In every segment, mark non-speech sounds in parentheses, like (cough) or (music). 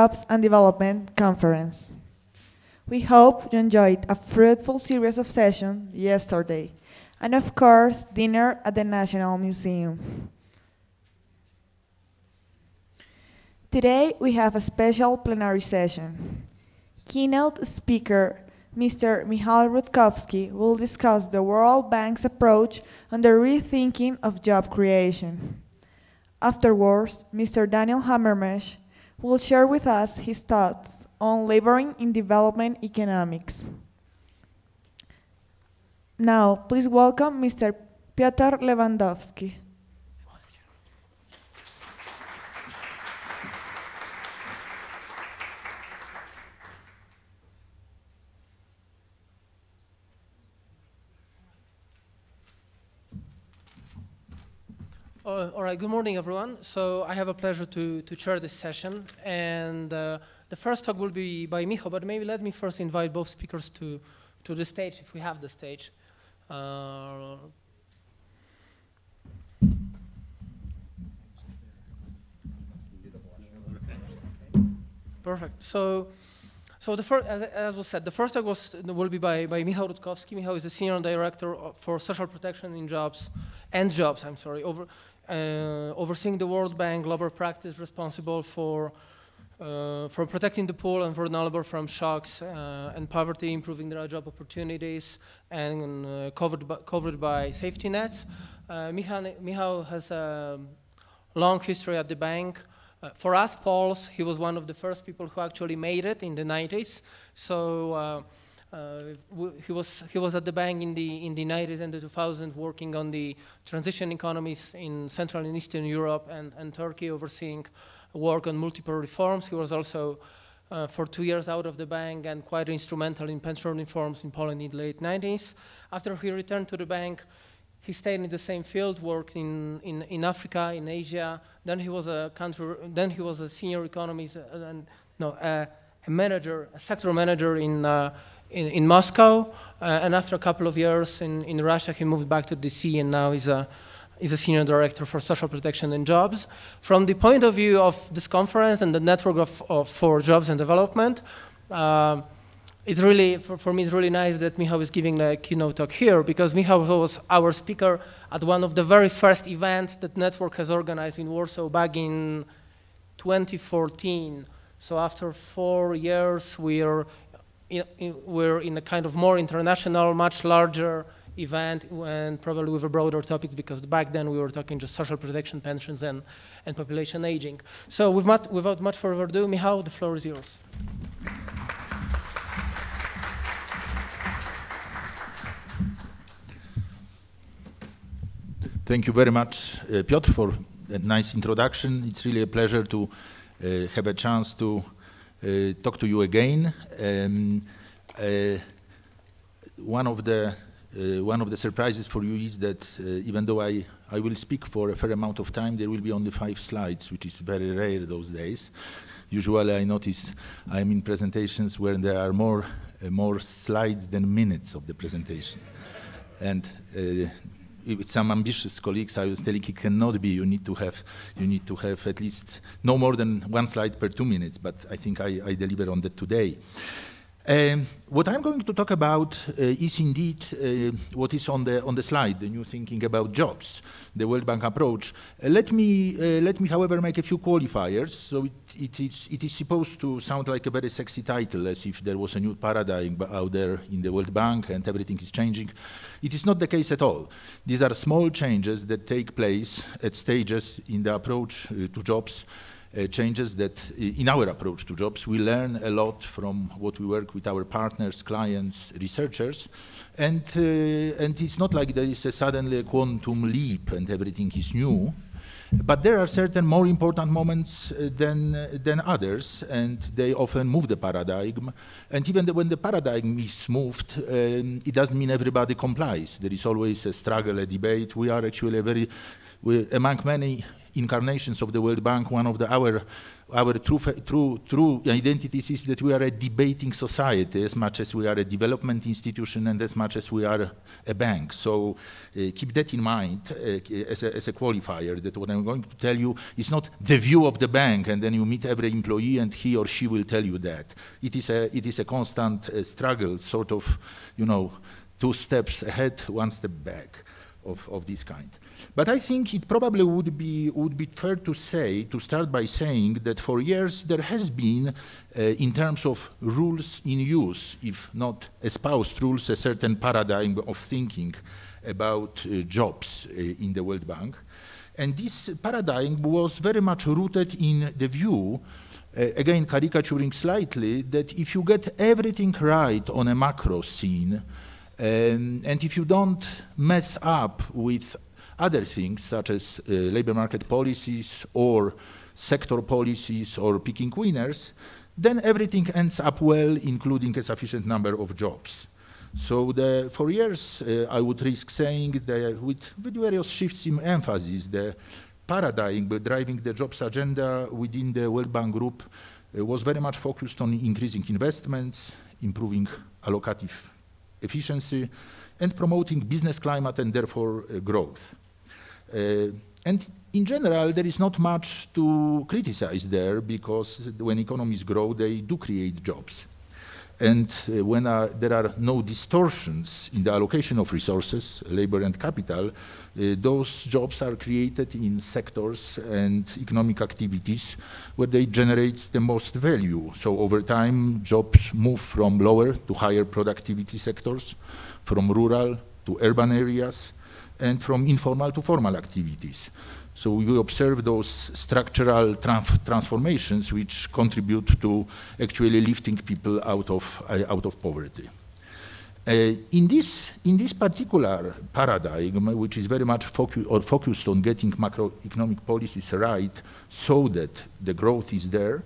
Jobs and Development Conference. We hope you enjoyed a fruitful series of sessions yesterday, and of course, dinner at the National Museum. Today, we have a special plenary session. Keynote speaker Mr. Michal Rutkowski will discuss the World Bank's approach on the rethinking of job creation. Afterwards, Mr. Daniel Hamermesh will share with us his thoughts on laboring in development economics. Now, please welcome Mr. Piotr Lewandowski. Uh, all right, good morning, everyone. So I have a pleasure to, to chair this session. And uh, the first talk will be by Micho, but maybe let me first invite both speakers to, to the stage, if we have the stage. Uh, perfect. So, so the first, as, as, was said, the first talk was, will be by, by Michał Rutkowski. Michał is the Senior Director for Social Protection in Jobs, and Jobs, I'm sorry, over, overseeing the World Bank global practice responsible for uh, from protecting the poor and vulnerable from shocks uh, and poverty, improving their job opportunities, and uh, covered, by, covered by safety nets. Uh, Michal, Michal has a long history at the bank. Uh, for us, Poles, he was one of the first people who actually made it in the 90s. So uh, uh, he was he was at the bank in the in the 90s and the 2000s, working on the transition economies in Central and Eastern Europe and, and Turkey, overseeing work on multiple reforms. He was also uh, for two years out of the bank and quite instrumental in pension reforms in Poland in the late 90s. After he returned to the bank, he stayed in the same field, worked in, in, in Africa, in Asia. Then he was a country, then he was a senior economist, uh, and, no, uh, a manager, a sector manager in uh, in, in Moscow, uh, and after a couple of years in, in Russia, he moved back to DC, and now he's a, he's a senior director for social protection and jobs. From the point of view of this conference and the network of, of for jobs and development, uh, it's really, for, for, me, it's really nice that Michał is giving a keynote talk here because Michał was our speaker at one of the very first events that Network has organized in Warsaw back in 2014. So after four years, we're in, in, we're in a kind of more international, much larger event and probably with a broader topic because back then we were talking just social protection, pensions, and, and population aging. So with much, without much further ado, Michał, the floor is yours. Thank you very much, uh, Piotr, for that nice introduction. It's really a pleasure to uh, have a chance to talk to you again. Um, uh, one of the uh, one of the surprises for you is that even though I, I will speak for a fair amount of time, there will be only five slides, which is very rare those days. Usually I notice I'm in presentations where there are more, more slides than minutes of the presentation. And with some ambitious colleagues, I was telling it cannot be. You need to have you need to have at least no more than one slide per two minutes. But I think I, I deliver on that today. Um, what I'm going to talk about uh, is indeed uh, what is on the on the slide, the new thinking about jobs, the World Bank approach. Uh, let me uh, let me, however, make a few qualifiers. So it, it is it is supposed to sound like a very sexy title, as if there was a new paradigm out there in the World Bank and everything is changing. It is not the case at all. These are small changes that take place at stages in the approach uh, to jobs uh, changes that in our approach to jobs, we learn a lot from what we work with our partners, clients, researchers. And, uh, and it's not like there is a suddenly a quantum leap and everything is new. But there are certain more important moments uh, than, uh, than others, and they often move the paradigm. And even the, when the paradigm is moved, um, it doesn't mean everybody complies. There is always a struggle, a debate. We are actually a very we, among many incarnations of the World Bank, one of the, our our true, true, true identities is that we are a debating society as much as we are a development institution and as much as we are a bank. So uh, keep that in mind uh, as, a, as, a, qualifier that what I'm going to tell you is not the view of the bank and then you meet every employee and he or she will tell you that. It is a, it is a constant uh, struggle, sort of, you know, two steps ahead, one step back of, of this kind. But I think it probably would be, would be fair to say, to start by saying that for years there has been, uh, in terms of rules in use, if not espoused rules, a certain paradigm of thinking about uh, jobs uh, in the World Bank. And this paradigm was very much rooted in the view, uh, again caricaturing slightly, that if you get everything right on a macro scene, um, and if you don't mess up with other things such as uh, labor market policies or sector policies or picking winners, then everything ends up well, including a sufficient number of jobs. So the, for years, uh, I would risk saying that with, with, various shifts in emphasis, the paradigm driving the jobs agenda within the World Bank Group uh, was very much focused on increasing investments, improving allocative efficiency, and promoting business climate and therefore uh, growth. Uh, and in general, there is not much to criticize there because when economies grow, they do create jobs. And uh, when are, there are no distortions in the allocation of resources, labor and capital, uh, those jobs are created in sectors and economic activities where they generate the most value. So over time, jobs move from lower to higher productivity sectors, from rural to urban areas, and from informal to formal activities. So we observe those structural transformations which contribute to actually lifting people out of, uh, out of poverty. Uh, in, this, in this particular paradigm, which is very much focu focused on getting macroeconomic policies right so that the growth is there,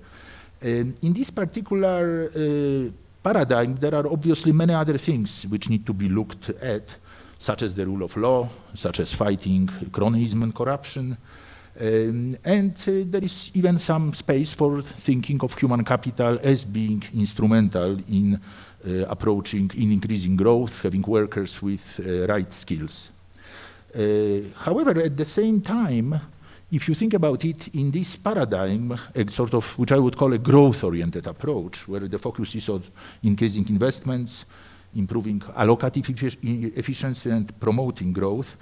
um, in this particular uh, paradigm, there are obviously many other things which need to be looked at such as the rule of law, such as fighting cronyism and corruption. Um, and uh, there is even some space for thinking of human capital as being instrumental in uh, approaching, in increasing growth, having workers with uh, right skills. Uh, however, at the same time, if you think about it in this paradigm, a sort of which I would call a growth-oriented approach, where the focus is on increasing investments, improving allocative efficiency and promoting growth.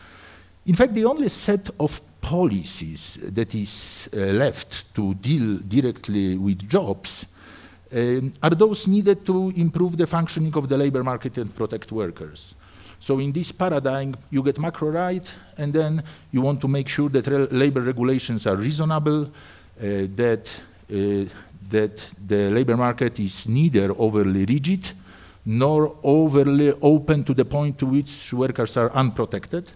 In fact, the only set of policies that is uh, left to deal directly with jobs um, are those needed to improve the functioning of the labor market and protect workers. So in this paradigm, you get macro right, and then you want to make sure that re labor regulations are reasonable, uh, that, uh, that the labor market is neither overly rigid nor overly open to the point to which workers are unprotected.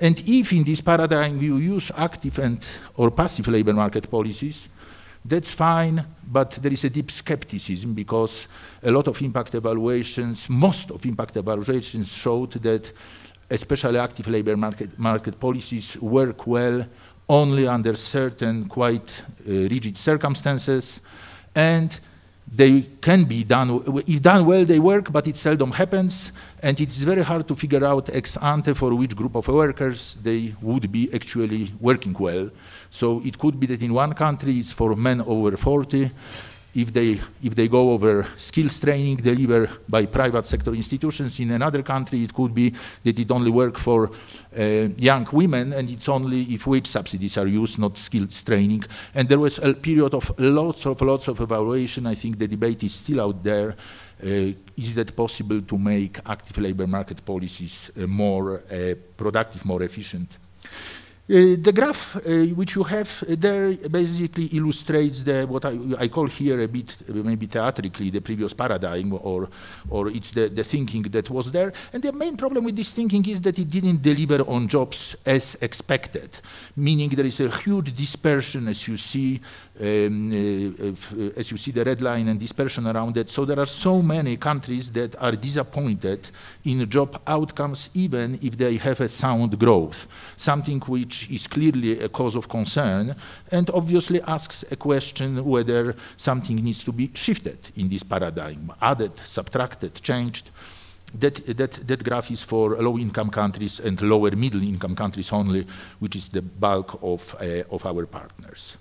And if in this paradigm you use active and or passive labor market policies, that's fine, but there is a deep skepticism because a lot of impact evaluations, most of impact evaluations showed that especially active labor market, market policies work well only under certain quite uh, rigid circumstances and they can be done, if done well, they work, but it seldom happens, and it's very hard to figure out ex ante for which group of workers they would be actually working well. So it could be that in one country it's for men over 40, if they, if they go over skills training delivered by private sector institutions in another country, it could be that it only works for uh, young women and it's only if wage subsidies are used, not skills training. And there was a period of lots of lots of evaluation. I think the debate is still out there. Uh, is possible to make active labor market policies uh, more uh, productive, more efficient? Uh, the graph uh, which you have there basically illustrates the what I, I, call here a bit maybe theatrically the previous paradigm or or it's the, the thinking that was there. And the main problem with this thinking is that it didn't deliver on jobs as expected meaning there is a huge dispersion as you see um, uh, as you see the red line and dispersion around it. So there are so many countries that are disappointed in job outcomes even if they have a sound growth. Something which which is clearly a cause of concern, and obviously asks a question whether something needs to be shifted in this paradigm, added, subtracted, changed. That, that, that graph is for low-income countries and lower middle-income countries only, which is the bulk of, uh, of our partners.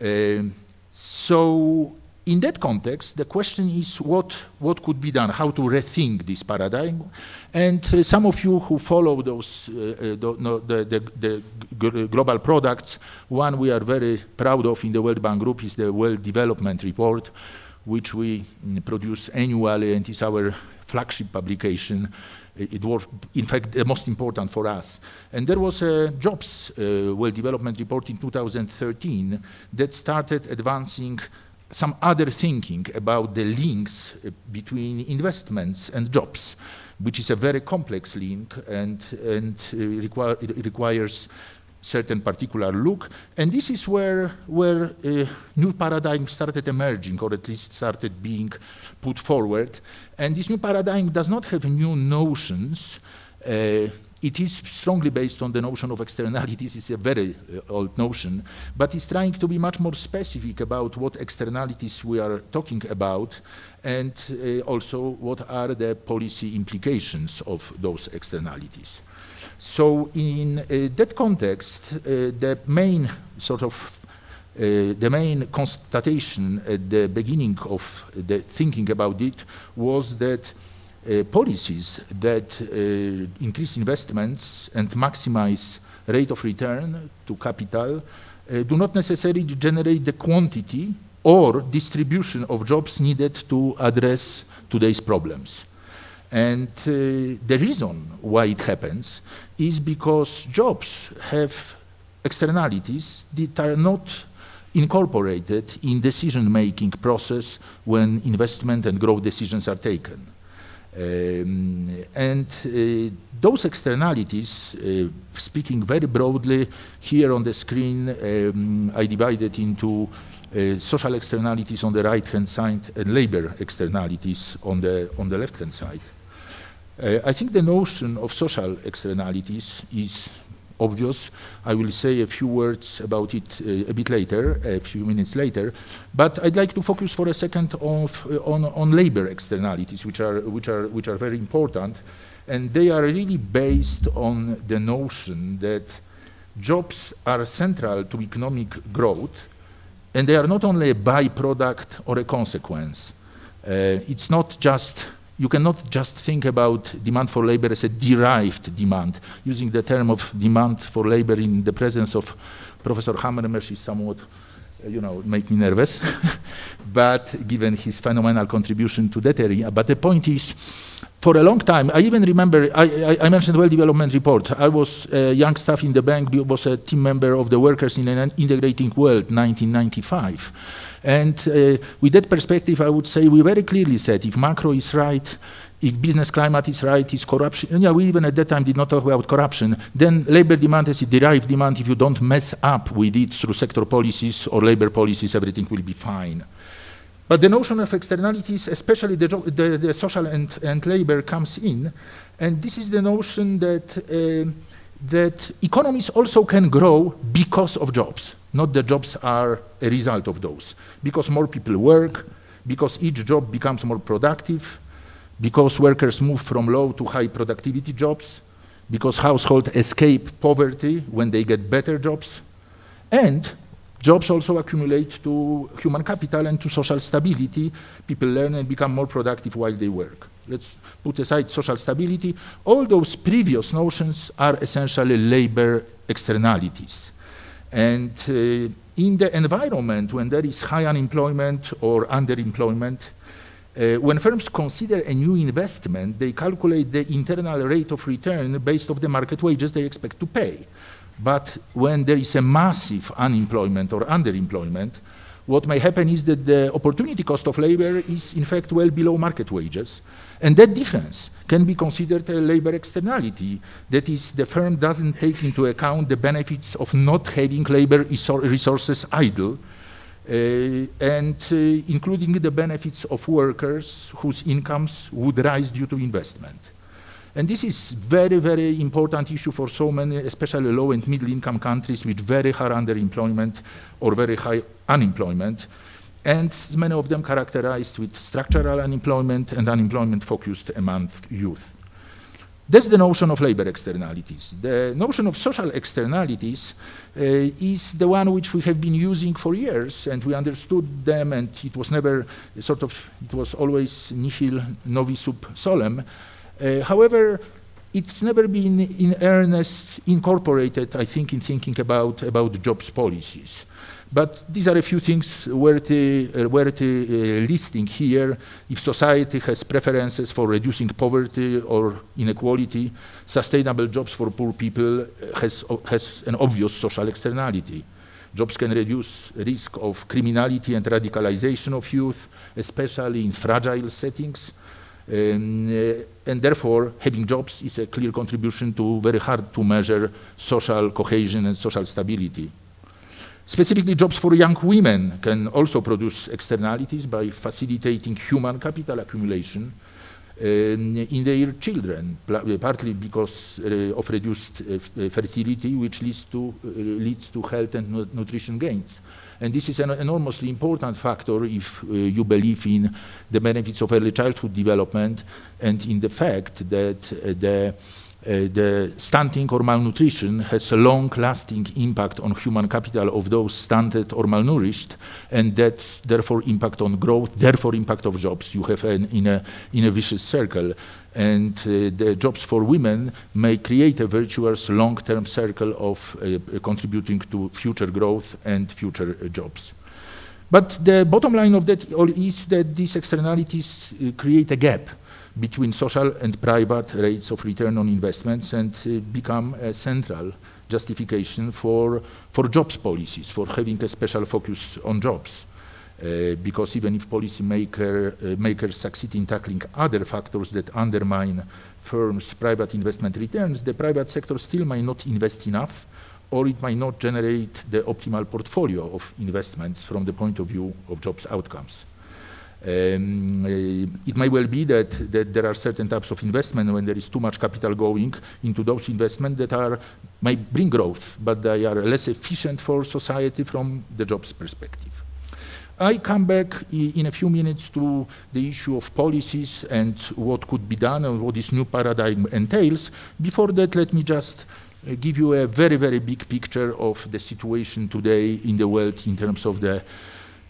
Uh, so in that context, the question is what, what could be done, how to rethink this paradigm. And uh, some of you who follow those, uh, uh the, no, the, the, the, global products, one we are very proud of in the World Bank Group is the World Development Report, which we mm, produce annually and is our flagship publication. It was, in fact, the most important for us. And there was a jobs uh, World Development Report in 2013 that started advancing some other thinking about the links uh, between investments and jobs, which is a very complex link and, and uh, require, requires certain particular look. And this is where, where uh, new paradigm started emerging, or at least started being put forward. And this new paradigm does not have new notions. Uh, it is strongly based on the notion of externalities. It's a very uh, old notion, but it's trying to be much more specific about what externalities we are talking about and uh, also what are the policy implications of those externalities. So in uh, that context, uh, the main sort of uh, the main constatation at the beginning of the thinking about it was that uh, policies that uh, increase investments and maximize rate of return to capital uh, do not necessarily generate the quantity or distribution of jobs needed to address today's problems. And uh, the reason why it happens is because jobs have externalities that are not incorporated in decision-making process when investment and growth decisions are taken. Um, and uh, those externalities, uh, speaking very broadly, here on the screen, um, I divided into uh, social externalities on the right-hand side and labor externalities on the, on the left-hand side. Uh, I think the notion of social externalities is obvious. I will say a few words about it uh, a bit later, a few minutes later. But I'd like to focus for a second of, uh, on, on labor externalities, which are, which, are, which are very important. And they are really based on the notion that jobs are central to economic growth, and they are not only a byproduct or a consequence. Uh, it's not just you cannot just think about demand for labor as a derived demand. Using the term of demand for labor in the presence of Professor Hamermesh is somewhat, uh, you know, make me nervous. (laughs) but given his phenomenal contribution to that area, but the point is, for a long time, I even remember, I, I, mentioned World Development Report. I was a young staff in the bank, was a team member of the Workers in an Integrating World, 1995. And uh, with that perspective, I would say we very clearly said if macro is right, if business climate is right, is corruption, yeah, we even at that time did not talk about corruption, then labor demand is a derived demand. If you don't mess up with it through sector policies or labor policies, everything will be fine. But the notion of externalities, especially the, the, the social and, and, labor, comes in. And this is the notion that, uh, that economies also can grow because of jobs not the jobs are a result of those. Because more people work, because each job becomes more productive, because workers move from low to high productivity jobs, because households escape poverty when they get better jobs, and jobs also accumulate to human capital and to social stability. People learn and become more productive while they work. Let's put aside social stability. All those previous notions are essentially labor externalities. And uh, in the environment, when there is high unemployment or underemployment, uh, when firms consider a new investment, they calculate the internal rate of return based on the market wages they expect to pay. But when there is a massive unemployment or underemployment, what may happen is that the opportunity cost of labor is in fact well below market wages. And that difference can be considered a labor externality. That is, the firm doesn't take into account the benefits of not having labor resources idle, uh, and uh, including the benefits of workers whose incomes would rise due to investment. And this is very, very important issue for so many, especially low and middle income countries with very high underemployment or very high unemployment. And many of them characterized with structural unemployment and unemployment focused among youth. That's the notion of labor externalities. The notion of social externalities uh, is the one which we have been using for years, and we understood them, and it was never sort of, it was always nihil novi sub solem. Uh, however, it's never been in earnest incorporated, I think, in thinking about, about jobs policies. But these are a few things worth, uh, worth uh, listing here. If society has preferences for reducing poverty or inequality, sustainable jobs for poor people uh, has, has an obvious social externality. Jobs can reduce risk of criminality and radicalization of youth, especially in fragile settings. Um, uh, and therefore, having jobs is a clear contribution to very hard to measure social cohesion and social stability. Specifically, jobs for young women can also produce externalities by facilitating human capital accumulation um, in their children, partly because of reduced fertility, which leads to, leads to health and nu nutrition gains. And this is an enormously important factor if uh, you believe in the benefits of early childhood development and in the fact that uh, the the stunting or malnutrition has a long-lasting impact on human capital of those stunted or malnourished, and that's therefore impact on growth, therefore impact of jobs. You have an, in, a, in a vicious circle. And uh, the jobs for women may create a virtuous long-term circle of uh, contributing to future growth and future uh, jobs. But the bottom line of that is that these externalities create a gap between social and private rates of return on investments and uh, become a central justification for, for jobs policies, for having a special focus on jobs. Uh, because even if policymakers uh, makers succeed in tackling other factors that undermine firms' private investment returns, the private sector still might not invest enough or it might not generate the optimal portfolio of investments from the point of view of jobs outcomes. Um, uh, it may well be that, that there are certain types of investment when there is too much capital going into those investments that are might bring growth, but they are less efficient for society from the jobs perspective. I come back in a few minutes to the issue of policies and what could be done and what this new paradigm entails. Before that, let me just uh, give you a very, very big picture of the situation today in the world in terms of the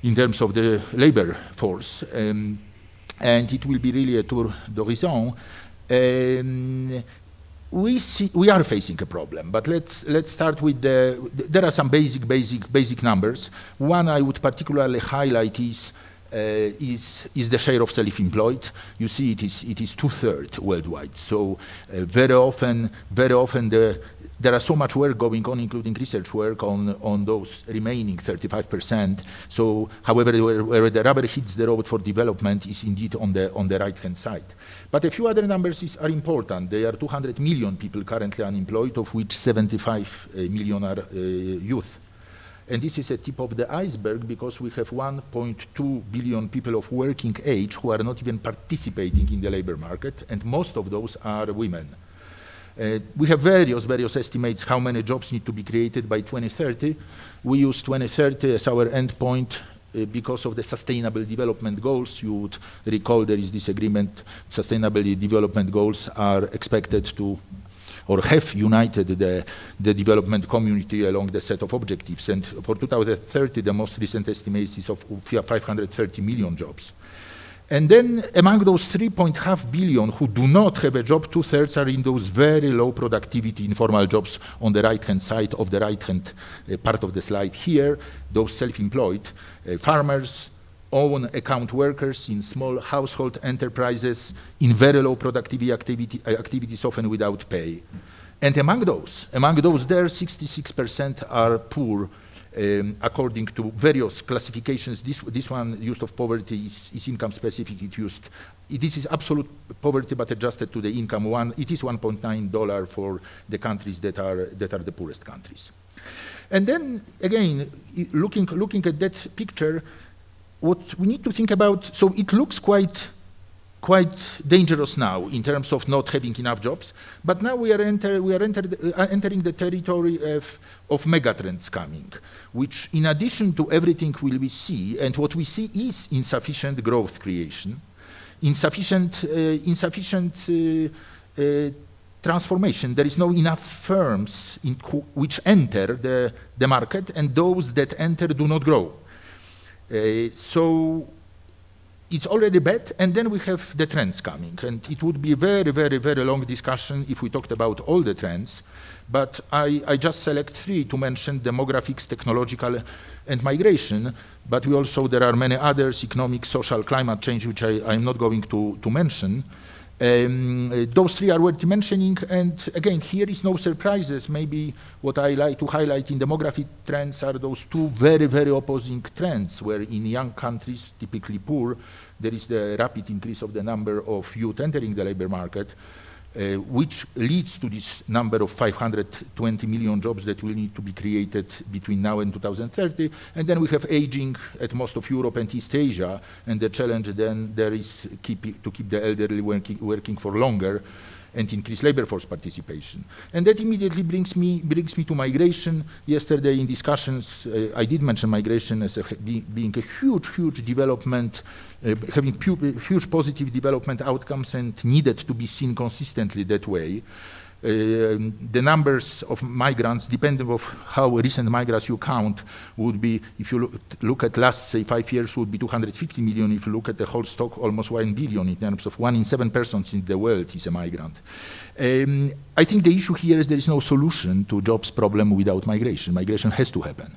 in terms of the labor force. Um, and it will be really a tour d'horizon. Um, we see we are facing a problem, but let's let's start with the. There are some basic, basic, basic numbers. One I would particularly highlight is uh, is, is the share of self-employed. You see, it is, it is two-thirds worldwide. So uh, very often, very often the, there are so much work going on, including research work on, on those remaining 35%. So, however, where, where, the rubber hits the road for development is indeed on the, on the right-hand side. But a few other numbers is, are important. There are 200 million people currently unemployed, of which 75 uh, million are uh, youth. And this is a tip of the iceberg because we have 1.2 billion people of working age who are not even participating in the labor market, and most of those are women. Uh, we have various, various estimates how many jobs need to be created by 2030. We use 2030 as our endpoint uh, because of the sustainable development goals. You would recall there is this agreement, sustainable development goals are expected to or have united the, the development community along the set of objectives. And for 2030, the most recent estimate is of 530 million jobs. And then among those 3.5 billion who do not have a job, two-thirds are in those very low productivity informal jobs on the right-hand side of the right-hand uh, part of the slide here, those self-employed, uh, farmers, own account workers in small household enterprises in very low productivity activity, uh, activities, often without pay. And among those, among those there, 66% are poor um, according to various classifications. This, this one used of poverty is, is income specific. It used, this is absolute poverty but adjusted to the income. One, it is 1.9 dollar for the countries that are, that are the poorest countries. And then again, looking, looking at that picture, what we need to think about, so it looks quite quite dangerous now in terms of not having enough jobs. But now we are, enter, we are uh, entering the territory of, of megatrends coming, which in addition to everything will we see, and what we see is insufficient growth creation, insufficient, uh, insufficient uh, uh, transformation. There is no enough firms which enter the, the market, and those that enter do not grow. Uh, so it's already bad, and then we have the trends coming. And it would be a very, very, very long discussion if we talked about all the trends. But I, I just select three to mention demographics, technological, and migration. But we also, there are many others, economic, social, climate change, which I, I'm not going to, to mention. Um, those three are worth mentioning, and again, here is no surprises. Maybe what I like to highlight in demographic trends are those two very, very opposing trends, where in young countries, typically poor, there is the rapid increase of the number of youth entering the labor market, uh, which leads to this number of 520 million jobs that will need to be created between now and 2030. And then we have aging at most of Europe and East Asia, and the challenge then there is keep, to keep the elderly working, working for longer and increase labor force participation. And that immediately brings me, brings me to migration. Yesterday in discussions, uh, I did mention migration as a, be, being a huge, huge development, having huge positive development outcomes and needed to be seen consistently that way. Uh, the numbers of migrants, depending of how recent migrants you count, would be, if you look, look, at last, say, five years, would be 250 million. If you look at the whole stock, almost 1 billion in terms of one in seven persons in the world is a migrant. Um, I think the issue here is there is no solution to jobs problem without migration. Migration has to happen.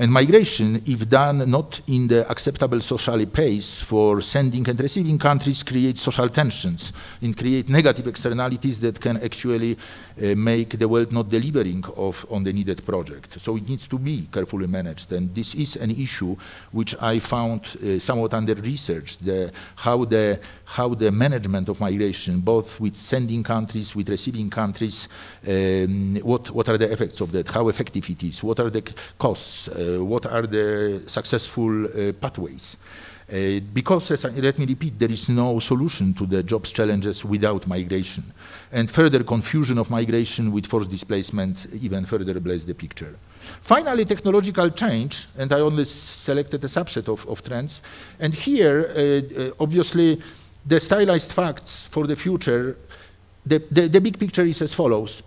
And migration, if done not in the acceptable social pace for sending and receiving countries, creates social tensions and create negative externalities that can actually uh, make the world not delivering of, on the needed project. So it needs to be carefully managed. And this is an issue which I found uh, somewhat under-researched, how, the, how the management of migration, both with sending countries, with receiving countries, um, what, what are the effects of that, how effective it is, what are the costs, uh, what are the successful uh, pathways. Uh, because, as I, let me repeat, there is no solution to the jobs challenges without migration. And further confusion of migration with forced displacement even further blurs the picture. Finally, technological change, and I only selected a subset of, of trends. And here, uh, uh, obviously, the stylized facts for the future, the, the, the big picture is as follows.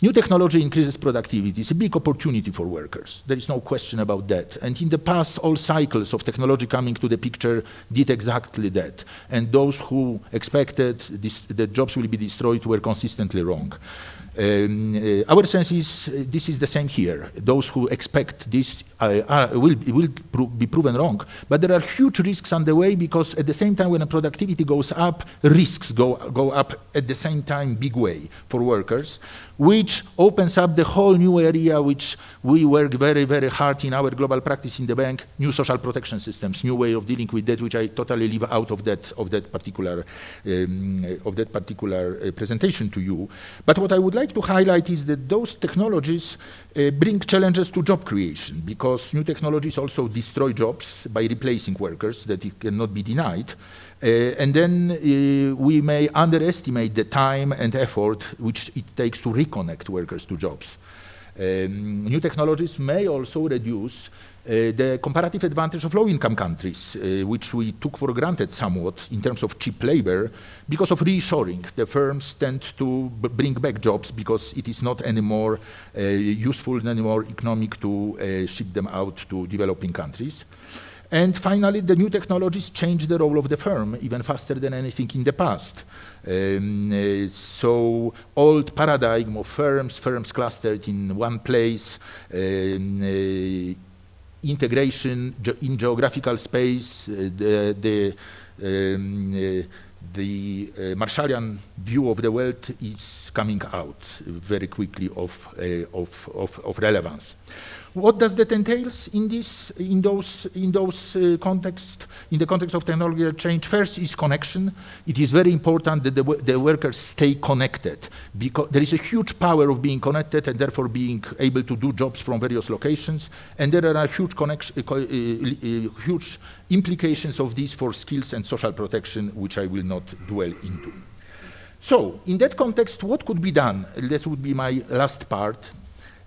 New technology increases productivity. It's a big opportunity for workers. There is no question about that. And in the past, all cycles of technology coming to the picture did exactly that. And those who expected this, that jobs will be destroyed were consistently wrong. Um, uh, our sense is uh, this is the same here. Those who expect this uh, are, will, will pro be proven wrong. But there are huge risks on the way because at the same time when productivity goes up, risks go, go up at the same time big way for workers, which opens up the whole new area which we work very, very hard in our global practice in the bank, new social protection systems, new way of dealing with that, which I totally leave out of that, of that particular, um, of that particular uh, presentation to you. But what I would like like to highlight is that those technologies uh, bring challenges to job creation because new technologies also destroy jobs by replacing workers that it cannot be denied. Uh, and then uh, we may underestimate the time and effort which it takes to reconnect workers to jobs. Um, new technologies may also reduce the comparative advantage of low-income countries, uh, which we took for granted somewhat in terms of cheap labor, because of reshoring. The firms tend to bring back jobs because it is not anymore uh, useful, anymore economic to uh, ship them out to developing countries. And finally, the new technologies change the role of the firm even faster than anything in the past. Um, uh, so old paradigm of firms, firms clustered in one place, um, uh, integration in geographical space, uh, the, the, um, uh, the uh, Marshallian view of the world is coming out very quickly of, of, of, of relevance. What does that entails in this, in those, in those uh, context, in the context of technological change? First is connection. It is very important that the, the workers stay connected because there is a huge power of being connected and therefore being able to do jobs from various locations. And there are huge connection, uh, uh, uh, huge implications of this for skills and social protection, which I will not dwell into. So, in that context, what could be done? This would be my last part,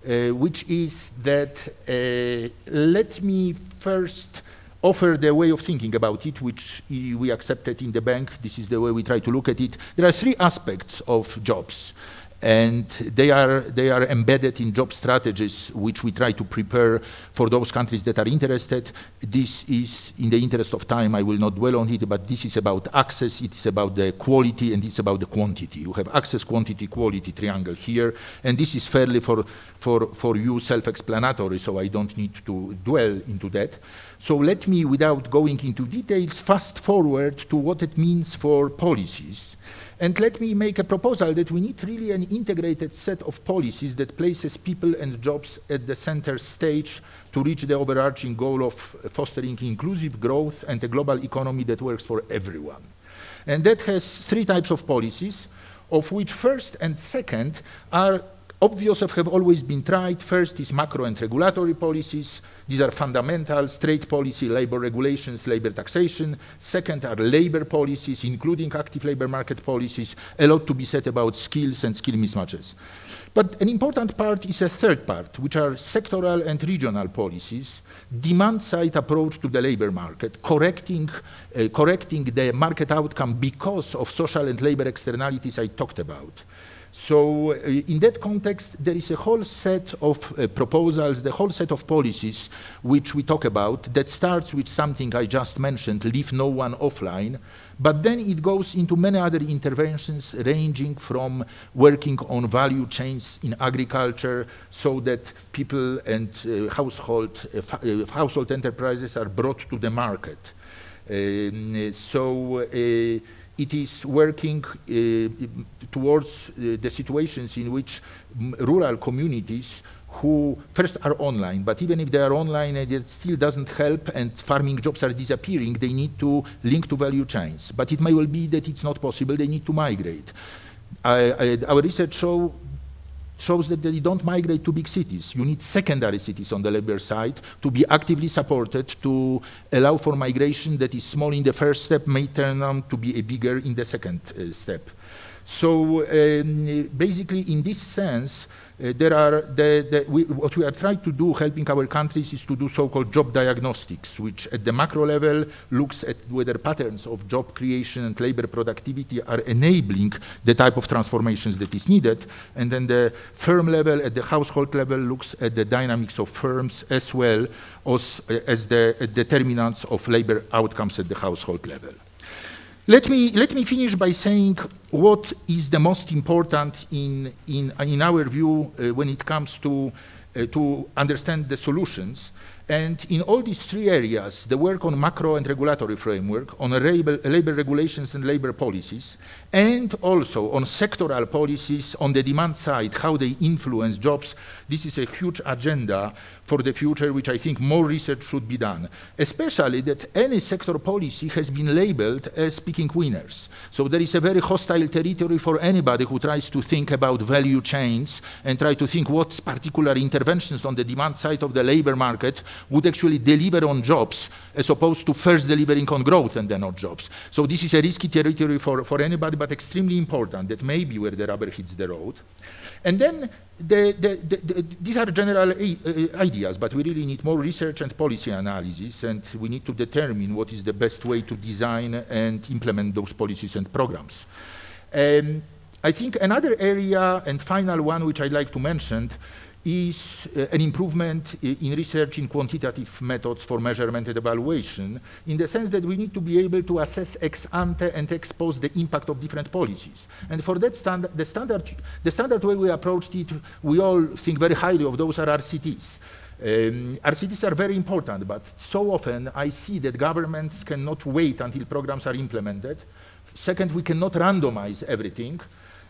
which is that uh, let me first offer the way of thinking about it, which we accepted in the bank. This is the way we try to look at it. There are three aspects of jobs and they are, they are embedded in job strategies which we try to prepare for those countries that are interested. This is, in the interest of time, I will not dwell on it, but this is about access, it's about the quality, and it's about the quantity. You have access, quantity, quality triangle here, and this is fairly for, for, for you self-explanatory, so I don't need to dwell into that. So let me, without going into details, fast forward to what it means for policies. And let me make a proposal that we need really an integrated set of policies that places people and jobs at the center stage to reach the overarching goal of fostering inclusive growth and a global economy that works for everyone. And that has three types of policies, of which first and second are obvious have always been tried. First is macro and regulatory policies. These are fundamentals, trade policy, labor regulations, labor taxation. Second are labor policies, including active labor market policies. A lot to be said about skills and skill mismatches. But an important part is a third part, which are sectoral and regional policies, demand-side approach to the labor market, correcting, uh, correcting the market outcome because of social and labor externalities I talked about. So uh, in that context, there is a whole set of uh, proposals, the whole set of policies which we talk about that starts with something I just mentioned, leave no one offline, but then it goes into many other interventions ranging from working on value chains in agriculture so that people and uh, household, uh, uh household enterprises are brought to the market. Um, so uh, it is working uh, towards uh, the situations in which rural communities who first are online, but even if they are online and it still doesn't help and farming jobs are disappearing, they need to link to value chains. But it may well be that it's not possible, they need to migrate. I, I, our research show shows that they don't migrate to big cities. You need secondary cities on the labor side to be actively supported to allow for migration that is small in the first step may turn out to be a bigger in the second uh, step. So um, basically in this sense, uh, there are the, the, we, what we are trying to do, helping our countries, is to do so-called job diagnostics, which at the macro level looks at whether patterns of job creation and labor productivity are enabling the type of transformations that is needed, and then the firm level, at the household level, looks at the dynamics of firms as well as, as the determinants of labor outcomes at the household level. Let me, let me finish by saying what is the most important in, in, in our view uh, when it comes to, uh, to understand the solutions. And in all these three areas, the work on macro and regulatory framework, on labor, labor, regulations and labor policies, and also on sectoral policies on the demand side, how they influence jobs, this is a huge agenda for the future, which I think more research should be done, especially that any sector policy has been labeled as picking winners. So there is a very hostile territory for anybody who tries to think about value chains and try to think what particular interventions on the demand side of the labor market would actually deliver on jobs as opposed to first delivering on growth and then on jobs. So this is a risky territory for, for anybody, but extremely important that may be where the rubber hits the road. And then the, the, the, these are general uh, ideas, but we really need more research and policy analysis, and we need to determine what is the best way to design and implement those policies and programs. Um, I think another area and final one which I'd like to mention is uh, an improvement in research in quantitative methods for measurement and evaluation in the sense that we need to be able to assess ex ante and ex post the impact of different policies. And for that standard, the standard, the standard way we approached it, we all think very highly of those are RCTs. Um, RCTs are very important, but so often I see that governments cannot wait until programs are implemented. Second, we cannot randomize everything.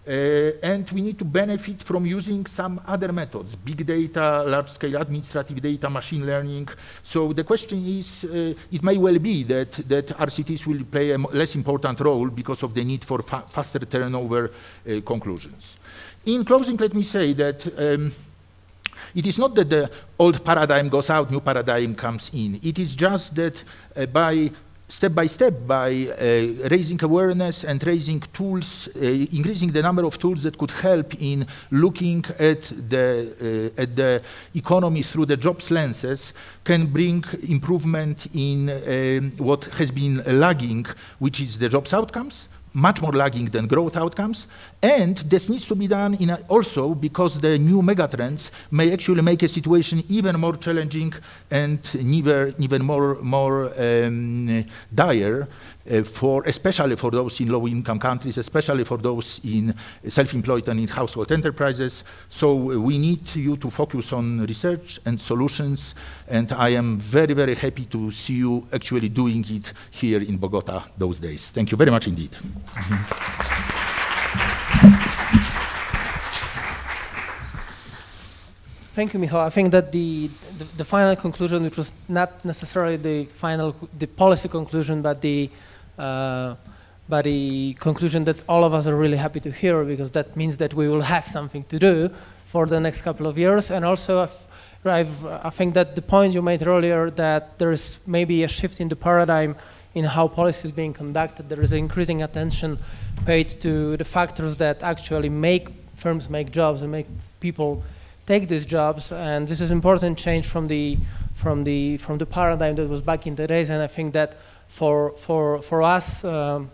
Uh, and we need to benefit from using some other methods, big data, large-scale administrative data, machine learning. So the question is, uh, it may well be that, that RCTs will play a less important role because of the need for fa faster turnover uh, conclusions. In closing, let me say that um, it is not that the old paradigm goes out, new paradigm comes in. It is just that uh, by step by step by uh, raising awareness and raising tools, uh, increasing the number of tools that could help in looking at the, uh, at the economy through the jobs lenses can bring improvement in um, what has been lagging, which is the jobs outcomes, much more lagging than growth outcomes. And this needs to be done also because the new megatrends may actually make a situation even more challenging and even, even more, more um, dire uh, for, especially for those in low-income countries, especially for those in self-employed and in household enterprises. So uh, we need you to focus on research and solutions, and I am very, very happy to see you actually doing it here in Bogota those days. Thank you very much indeed. Mm -hmm. Thank you, Michał. I think that the, the, the, final conclusion, which was not necessarily the final, the policy conclusion, but the uh, but the conclusion that all of us are really happy to hear because that means that we will have something to do for the next couple of years. And also, I've, i think that the point you made earlier that there is maybe a shift in the paradigm in how policy is being conducted. There is increasing attention paid to the factors that actually make firms make jobs and make people take these jobs. And this is important change from the from the from the paradigm that was back in the days. And I think that for, for, for us, um,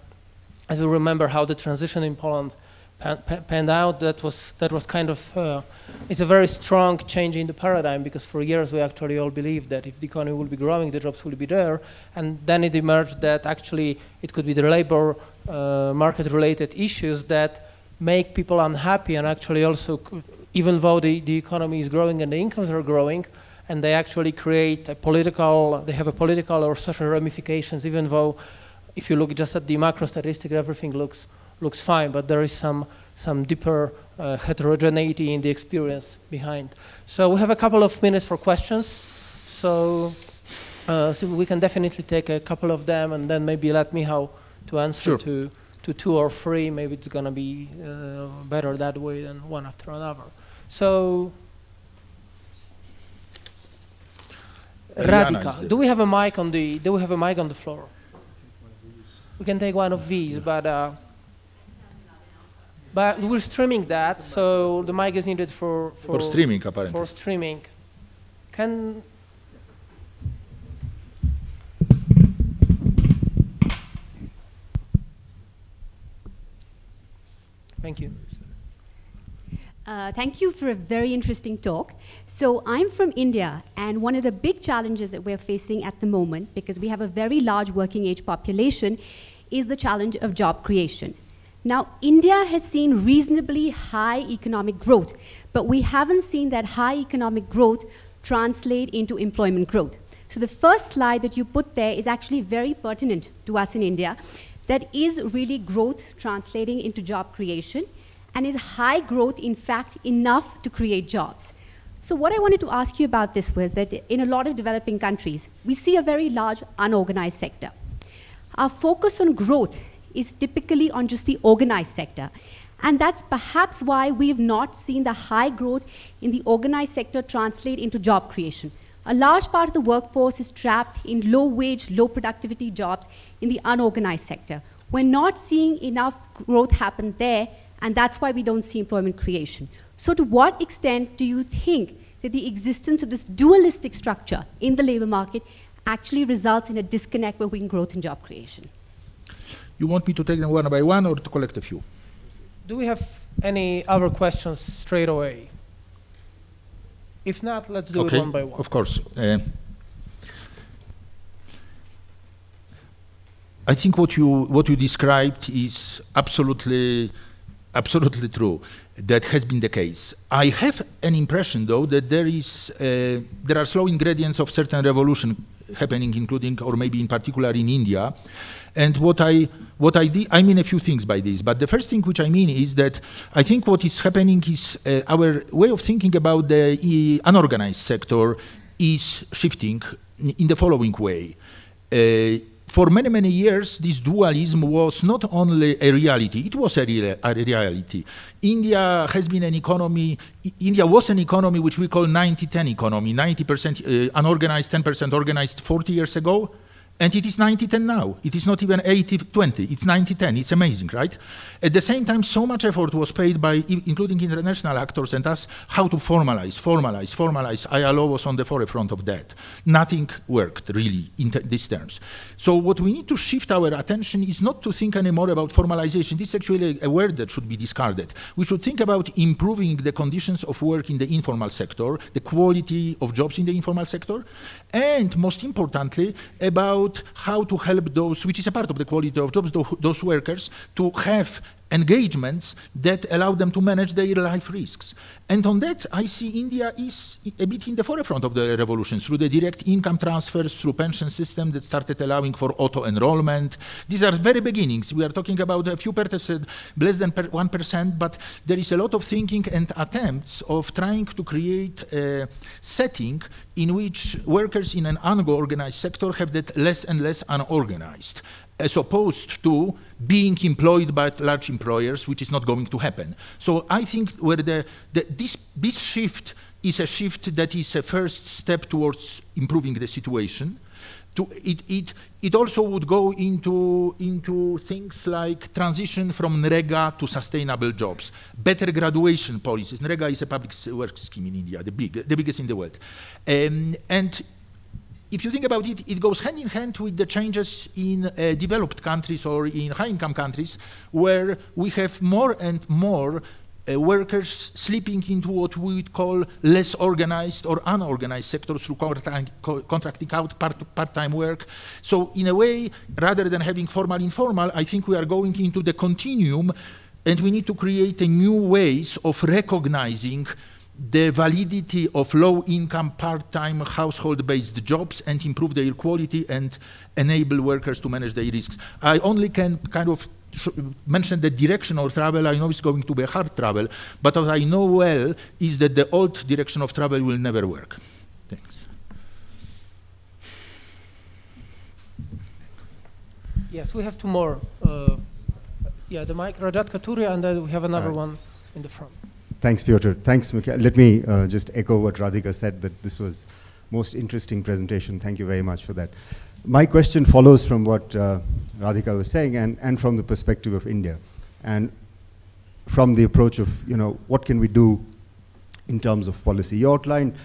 as we remember how the transition in Poland pan, pan, panned out, that was, that was kind of, uh, it's a very strong change in the paradigm because for years we actually all believed that if the economy will be growing, the jobs will be there. And then it emerged that actually it could be the labor uh, market related issues that make people unhappy and actually also, even though the, the economy is growing and the incomes are growing, and they actually create a political, they have a political or social ramifications, even though if you look just at the macro statistic, everything looks, looks fine, but there is some, some deeper uh, heterogeneity in the experience behind. So we have a couple of minutes for questions. So, uh, so we can definitely take a couple of them and then maybe let me how to answer sure. to, to two or three. Maybe it's going to be uh, better that way than one after another. So Radhika. Do we have a mic on the? Do we have a mic on the floor? We can take one of these, but uh, but we're streaming that, so the mic is needed for for, for streaming apparently. For streaming, can. Thank you. Uh, thank you for a very interesting talk. So I'm from India, and one of the big challenges that we're facing at the moment, because we have a very large working age population, is the challenge of job creation. Now, India has seen reasonably high economic growth, but we haven't seen that high economic growth translate into employment growth. So the first slide that you put there is actually very pertinent to us in India. That is really growth translating into job creation and is high growth, in fact, enough to create jobs? So what I wanted to ask you about this was that in a lot of developing countries, we see a very large unorganized sector. Our focus on growth is typically on just the organized sector. And that's perhaps why we have not seen the high growth in the organized sector translate into job creation. A large part of the workforce is trapped in low wage, low productivity jobs in the unorganized sector. We're not seeing enough growth happen there and that's why we don't see employment creation. So to what extent do you think that the existence of this dualistic structure in the labor market actually results in a disconnect between growth and job creation? You want me to take them one by one or to collect a few? Do we have any other questions straight away? If not, let's do okay, it one by one. Of course. Uh, I think what you, what you described is absolutely absolutely true. That has been the case. I have an impression, though, that there is uh, there are slow ingredients of certain revolution happening, including or maybe in particular in India. And what I what I I mean a few things by this. But the first thing which I mean is that I think what is happening is uh, our way of thinking about the uh, unorganized sector is shifting in the following way. For many, many years, this dualism was not only a reality, it was a, a reality. India has been an economy, India was an economy which we call 90-10 economy, 90% uh, unorganized, 10% organized 40 years ago. And it is 90-10 now. It is not even 80-20. It's 90-10. It's amazing, right? At the same time, so much effort was paid by, including international actors and us, how to formalize, formalize, formalize. ILO was on the forefront of that. Nothing worked, really, in these terms. So what we need to shift our attention is not to think anymore about formalization. This is actually a word that should be discarded. We should think about improving the conditions of work in the informal sector, the quality of jobs in the informal sector, and most importantly, about how to help those, which is a part of the quality of jobs, those workers, to have engagements that allow them to manage their life risks. And on that, I see India is a bit in the forefront of the revolution through the direct income transfers, through pension system that started allowing for auto-enrollment. These are very beginnings. We are talking about a few percent, less than 1%, but there is a lot of thinking and attempts of trying to create a setting in which workers in an unorganized sector have that less and less unorganized as opposed to being employed by large employers, which is not going to happen. So I think where the, the, this, this shift is a shift that is a first step towards improving the situation. To, it, it, it also would go into, into things like transition from NREGA to sustainable jobs, better graduation policies. NREGA is a public works scheme in India, the, big, the biggest in the world. Um, and if you think about it, it goes hand in hand with the changes in uh, developed countries or in high-income countries, where we have more and more uh, workers slipping into what we would call less organized or unorganized sectors through contracting out part-time work. So in a way, rather than having formal informal, I think we are going into the continuum and we need to create a new ways of recognizing the validity of low-income, part-time, household-based jobs and improve their quality and enable workers to manage their risks. I only can kind of mention the direction of travel. I know it's going to be hard travel, but what I know well is that the old direction of travel will never work. Thanks. Yes, we have two more. Uh, yeah, the mic, Rajat Kathuria, and then we have another one in the front. Thanks, Piotr. Thanks, Mikhail. Let me uh, just echo what Radhika said, that this was most interesting presentation. Thank you very much for that. My question follows from what uh, Radhika was saying and, and from the perspective of India and from the approach of, you know, what can we do in terms of policy. You outlined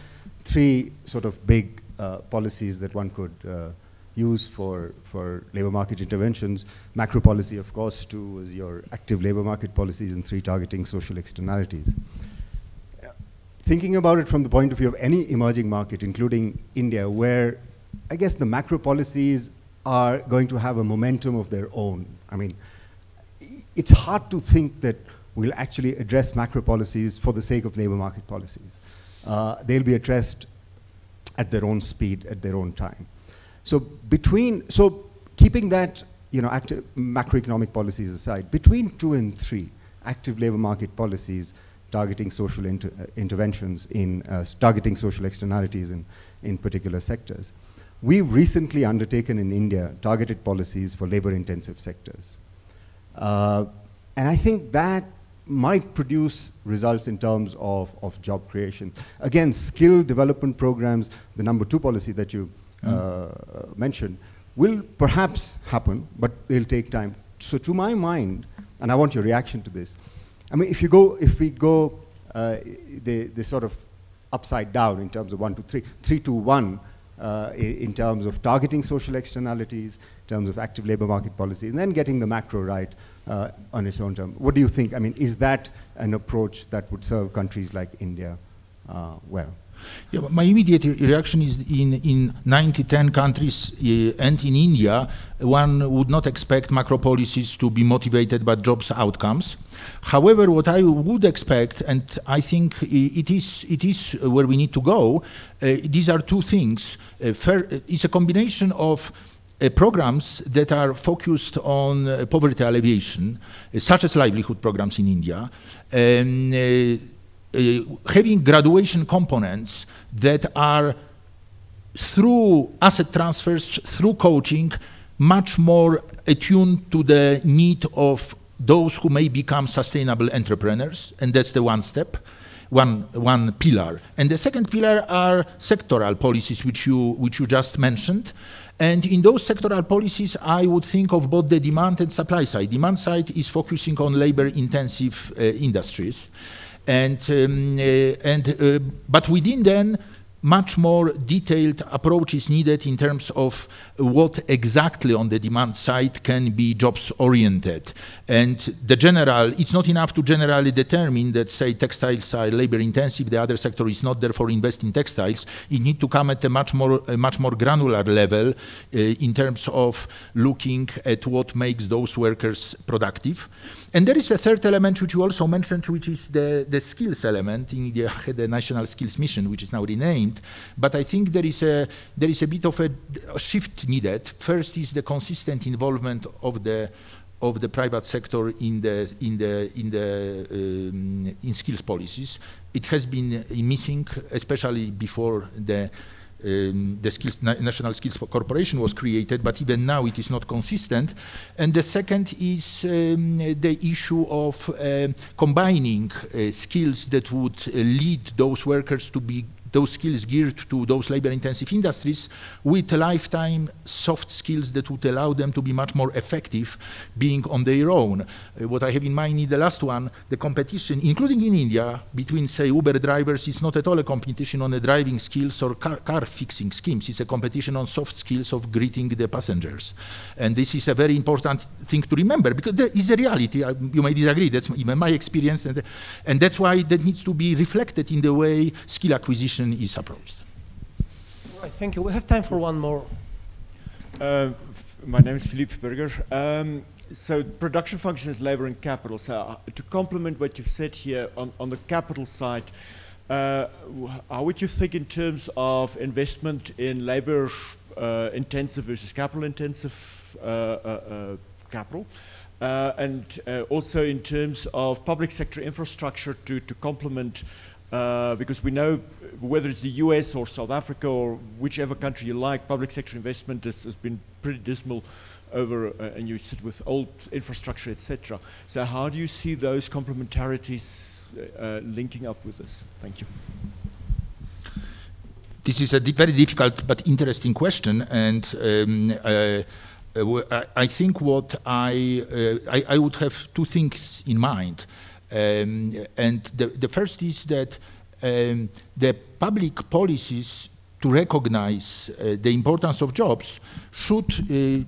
three sort of big uh, policies that one could uh, use for, for labor market interventions. Macro policy, of course, two was your active labor market policies, and three, targeting social externalities. Thinking about it from the point of view of any emerging market, including India, where I guess the macro policies are going to have a momentum of their own. I mean, it's hard to think that we'll actually address macro policies for the sake of labor market policies. Uh, they'll be addressed at their own speed, at their own time. So between, so keeping that, you know, active macroeconomic policies aside, between two and three, active labor market policies targeting social inter interventions in, uh, targeting social externalities in, in particular sectors. We've recently undertaken in India targeted policies for labor intensive sectors. Uh, and I think that might produce results in terms of, of job creation. Again, skill development programs, the number two policy that you uh, mentioned, will perhaps happen, but they'll take time. So to my mind, and I want your reaction to this, I mean, if you go, if we go uh, the, the sort of upside down in terms of one to three, three to one, uh, in terms of targeting social externalities, in terms of active labor market policy, and then getting the macro right uh, on its own term. What do you think? I mean, is that an approach that would serve countries like India uh, well? Yeah, my immediate reaction is in, in 90, 10 countries uh, and in India, one would not expect macro policies to be motivated by jobs outcomes. However, what I would expect, and I think it is, it is where we need to go, uh, these are two things. Uh, fair, it's a combination of uh, programs that are focused on uh, poverty alleviation, uh, such as livelihood programs in India, having graduation components that are through asset transfers, through coaching, much more attuned to the need of those who may become sustainable entrepreneurs, and that's the one step, one, one pillar. And the second pillar are sectoral policies, which you, which you just mentioned. And in those sectoral policies, I would think of both the demand and supply side. Demand side is focusing on labor-intensive uh, industries. And, um, uh, and, uh, but within then, much more detailed approach is needed in terms of what exactly on the demand side can be jobs oriented. And the general, it's not enough to generally determine that, say, textiles are labor intensive, the other sector is not therefore invest in textiles. It need to come at a much more, a much more granular level uh, in terms of looking at what makes those workers productive. And there is a third element which you also mentioned, which is the, the skills element. In had the National Skills Mission, which is now renamed. But I think there is a, there is a bit of a, a shift needed. First is the consistent involvement of the of the private sector in the in the in the um, in skills policies. It has been missing, especially before the um, the skills, National Skills Corporation was created, but even now it is not consistent. And the second is um, the issue of uh, combining uh, skills that would uh, lead those workers to be those skills geared to those labor-intensive industries with lifetime soft skills that would allow them to be much more effective being on their own. Uh, what I have in mind in the last one, the competition, including in India, between, say, Uber drivers is not at all a competition on the driving skills or car, car fixing schemes. It's a competition on soft skills of greeting the passengers. And this is a very important thing to remember because there is a reality. I, you may disagree, that's even my experience. And, and that's why that needs to be reflected in the way skill acquisition is approached. Right, thank you. We have time for one more. Uh, my name is Philippe Berger. Um, so production function is labor and capital. So uh, to complement what you've said here on, on the capital side, uh, how would you think in terms of investment in labor uh, intensive versus capital intensive uh, uh, capital? and also in terms of public sector infrastructure to, to complement uh, because we know whether it's the US or South Africa or whichever country you like, public sector investment has, has been pretty dismal over, uh, and you sit with old infrastructure, etc. So how do you see those complementarities uh, linking up with this? Thank you. This is a very difficult but interesting question, and um, uh, uh, I think what I, I, I would have two things in mind. Um, and the, the, first is that um, the public policies to recognize uh, the importance of jobs should uh,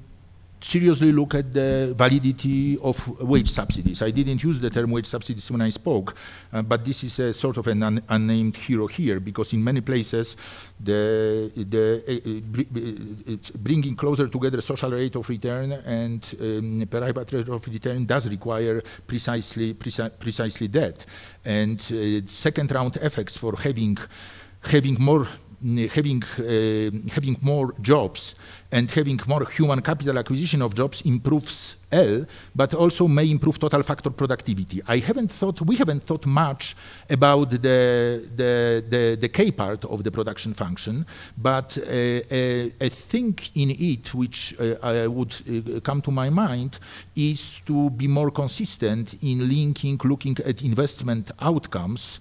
seriously look at the validity of wage subsidies. I didn't use the term wage subsidies when I spoke, uh, but this is a sort of an un unnamed hero here because in many places the, the uh, uh bringing closer together social rate of return and um, private rate of return does require precisely, preci precisely that. And uh, second round effects for having having more having uh, having more jobs and having more human capital acquisition of jobs improves L, but also may improve total factor productivity. I haven't thought, we haven't thought much about the, the, the, the K part of the production function, but uh, a, a, thing in it which uh, would uh, come to my mind is to be more consistent in linking, looking at investment outcomes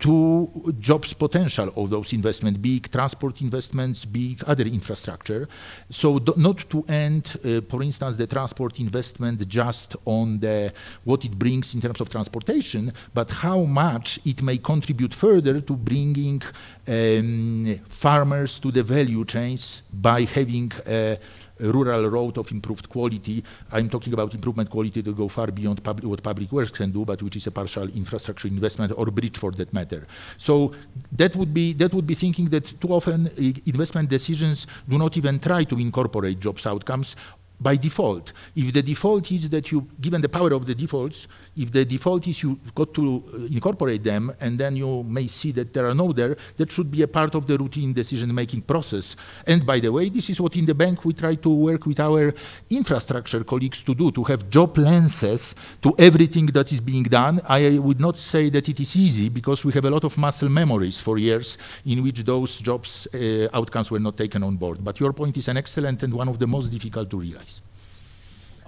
to jobs potential of those investments, big transport investments, big other infrastructure. So not to end, uh, for instance, the transport investment just on the what it brings in terms of transportation, but how much it may contribute further to bringing um, farmers to the value chains by having uh, rural road of improved quality. I'm talking about improvement quality to go far beyond pub what public works can do, but which is a partial infrastructure investment or bridge for that matter. So that would be that would be thinking that too often eh, investment decisions do not even try to incorporate jobs outcomes by default. If the default is that you, given the power of the defaults, if the default is you've got to uh, incorporate them and then you may see that there are no there, that should be a part of the routine decision-making process. And by the way, this is what in the bank we try to work with our infrastructure colleagues to do, to have job lenses to everything that is being done. I would not say that it is easy because we have a lot of muscle memories for years in which those jobs uh, outcomes were not taken on board. But your point is an excellent and one of the most difficult to realize.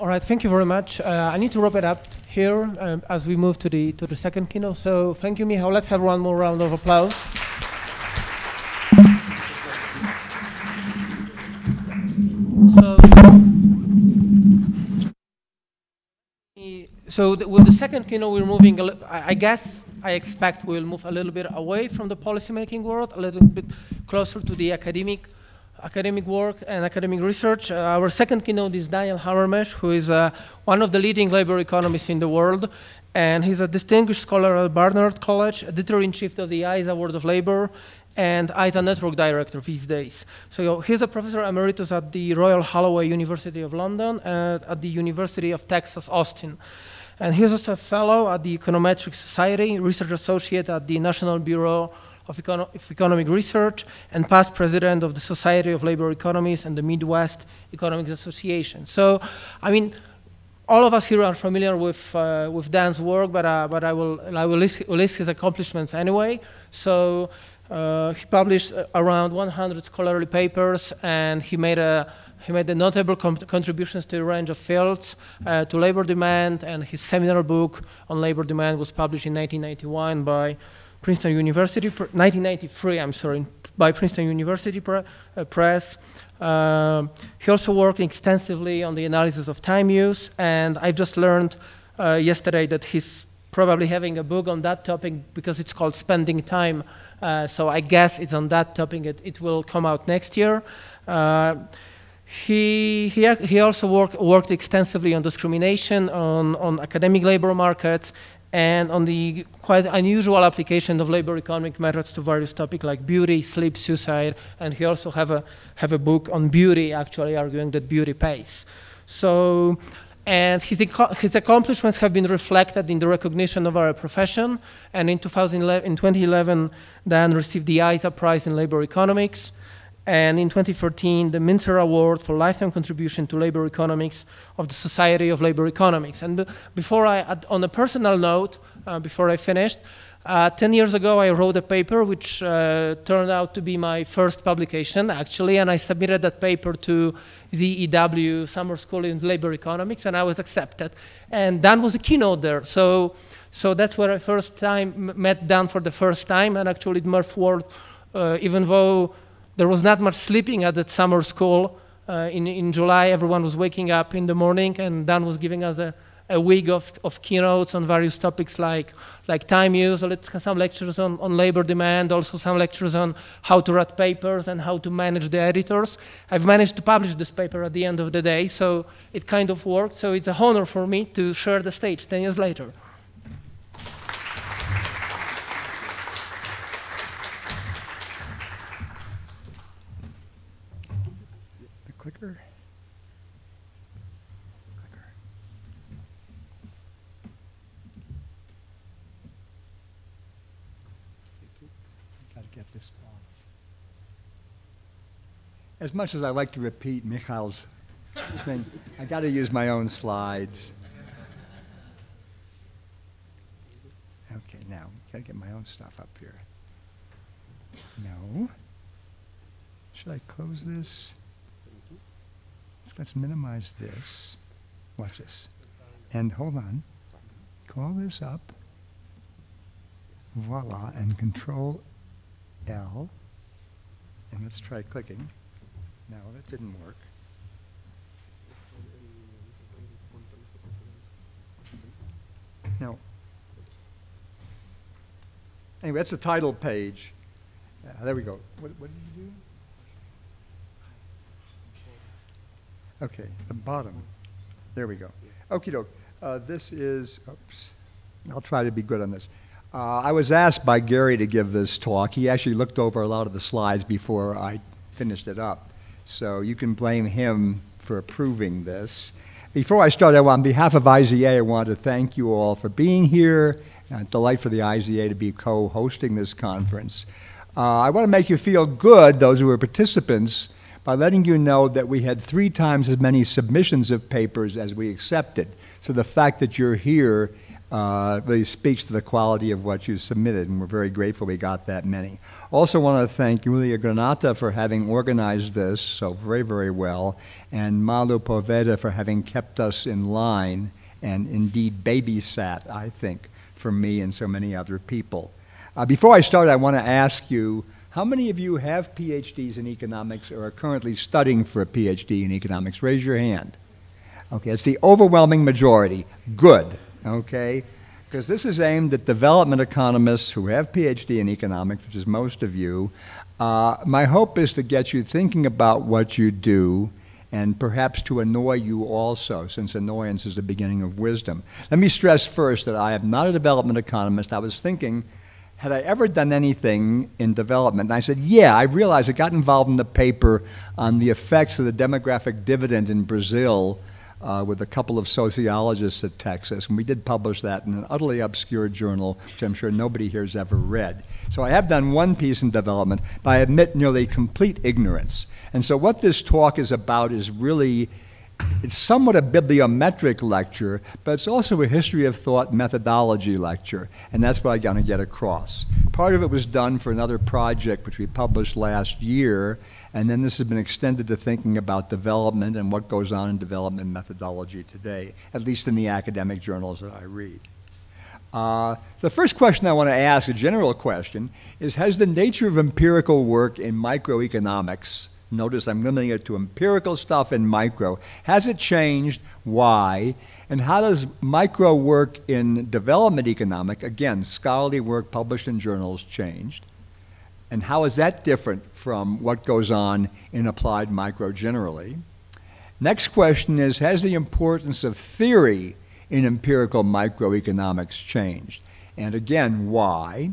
All right, thank you very much. Uh, I need to wrap it up here um, as we move to the to the second keynote. So thank you, Michał. Let's have one more round of applause. So, with the second keynote, we're moving. I guess I expect we'll move a little bit away from the policymaking world, a little bit closer to the academic academic work and academic research. Uh, our second keynote is Daniel Hamermesh, who is uh, one of the leading labor economists in the world. And he's a distinguished scholar at Barnard College, editor-in-chief of the IZA World of Labor, and IZA Network Director these days. So he's a professor emeritus at the Royal Holloway University of London and at the University of Texas, Austin. And he's also a fellow at the Econometric Society, research associate at the National Bureau of, Econo of, Economic Research and past president of the Society of Labor Economists and the Midwest Economics Association. So, I mean, all of us here are familiar with, uh, with Dan's work, but, uh, but I will, I will list, list, his accomplishments anyway. So uh, he published uh, around 100 scholarly papers, and he made a he made a notable contributions to a range of fields uh, to labor demand, and his seminal book on labor demand was published in 1991 by Princeton University, 1993, I'm sorry, by Princeton University uh, Press. Uh, he also worked extensively on the analysis of time use, and I just learned uh, yesterday that he's probably having a book on that topic because it's called Spending Time. Uh, so I guess it's on that topic. It, it will come out next year. Uh, he, he, he also work, worked extensively on discrimination, on, on academic labor markets, and on the quite unusual application of labor economic methods to various topics like beauty, sleep, suicide, and he also have a, have a book on beauty, actually arguing that beauty pays. So, and his, his accomplishments have been reflected in the recognition of our profession, and in, 2011, in 2011, Dan received the IZA Prize in Labor Economics, and in 2014, the Mincer Award for Lifetime Contribution to Labor Economics of the Society of Labor Economics. And before I, on a personal note, uh, before I finished, uh, 10 years ago, I wrote a paper which uh, turned out to be my first publication, actually, and I submitted that paper to the ZEW, Summer School in Labor Economics, and I was accepted. And Dan was a keynote there, so, so that's where I first time met Dan for the first time, and actually Murph Ward, uh, even though there was not much sleeping at that summer school. Uh, in, in July, everyone was waking up in the morning, and Dan was giving us a, a week of, of keynotes on various topics like, like time use, some lectures on, on labor demand, also some lectures on how to write papers and how to manage the editors. I've managed to publish this paper at the end of the day, so it kind of worked. So it's a honor for me to share the stage 10 years later. clicker. Clicker. Got to get this off. As much as I like to repeat Michal's thing, I got to use my own slides. Okay, now, got to get my own stuff up here. No. Should I close this? let's minimize this. Watch this. And hold on. Call this up. Voila. And control L. And let's try clicking. No, that didn't work. No. Anyway, that's the title page. Uh, there we go. What, what did you do? Okay, the bottom. There we go. Okie doke. Uh, this is, oops, I'll try to be good on this. Uh, I was asked by Gary to give this talk. He actually looked over a lot of the slides before I finished it up. So you can blame him for approving this. Before I start, on behalf of IZA, I want to thank you all for being here. Uh, delight for the IZA to be co-hosting this conference. Uh, I want to make you feel good, those who are participants, by letting you know that we had three times as many submissions of papers as we accepted. So the fact that you're here uh, really speaks to the quality of what you submitted, and we're very grateful we got that many. Also want to thank Julia Granata for having organized this so very, very well, and Malu Poveda for having kept us in line and indeed babysat, I think, for me and so many other people. Uh, before I start, I want to ask you, how many of you have PhDs in economics or are currently studying for a PhD in economics? Raise your hand. Okay, it's the overwhelming majority. Good, okay? Because this is aimed at development economists who have PhD in economics, which is most of you. Uh, my hope is to get you thinking about what you do and perhaps to annoy you also, since annoyance is the beginning of wisdom. Let me stress first that I am not a development economist. I was thinking had I ever done anything in development? And I said, yeah, I realized I got involved in the paper on the effects of the demographic dividend in Brazil uh, with a couple of sociologists at Texas. And we did publish that in an utterly obscure journal, which I'm sure nobody here has ever read. So I have done one piece in development, but I admit nearly complete ignorance. And so what this talk is about is really it's somewhat a bibliometric lecture, but it's also a history of thought methodology lecture, and that's what I'm going to get across. Part of it was done for another project which we published last year, and then this has been extended to thinking about development and what goes on in development methodology today, at least in the academic journals that I read. Uh, the first question I want to ask, a general question, is Has the nature of empirical work in microeconomics Notice I'm limiting it to empirical stuff and micro. Has it changed? Why? And how does micro work in development economic, again, scholarly work published in journals, changed? And how is that different from what goes on in applied micro generally? Next question is Has the importance of theory in empirical microeconomics changed? And again, why?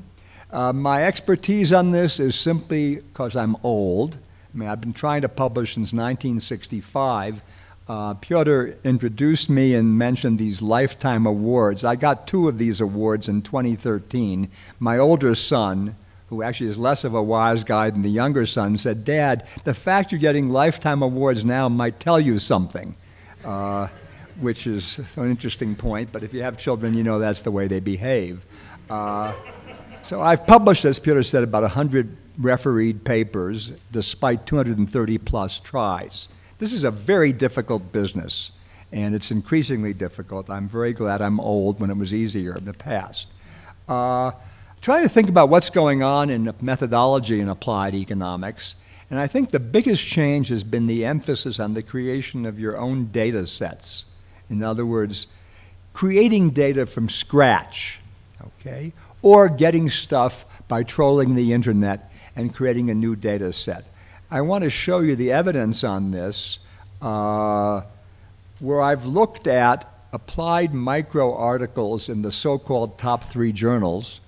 Uh, my expertise on this is simply because I'm old I mean, I've been trying to publish since 1965. Uh, Piotr introduced me and mentioned these lifetime awards. I got two of these awards in 2013. My older son, who actually is less of a wise guy than the younger son, said, Dad, the fact you're getting lifetime awards now might tell you something. Uh, which is an interesting point, but if you have children, you know that's the way they behave. Uh, so I've published, as Peter said, about 100 refereed papers despite 230 plus tries. This is a very difficult business, and it's increasingly difficult. I'm very glad I'm old when it was easier in the past. Uh, trying to think about what's going on in methodology in applied economics, and I think the biggest change has been the emphasis on the creation of your own data sets. In other words, creating data from scratch, okay, or getting stuff by trolling the internet and creating a new data set. I want to show you the evidence on this uh, where I've looked at applied micro articles in the so-called top three journals.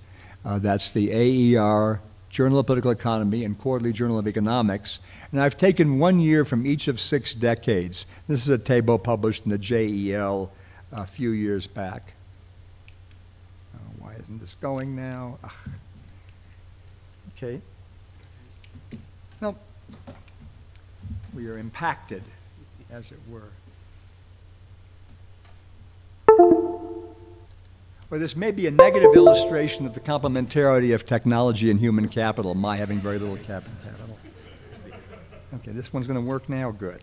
Uh, that's the AER, Journal of Political Economy, and Quarterly Journal of Economics. And I've taken one year from each of six decades. This is a table published in the JEL a few years back. Oh, why isn't this going now? Ugh. Okay. No, we are impacted, as it were. Or this may be a negative illustration of the complementarity of technology and human capital, my having very little capital. Okay, this one's going to work now? Good.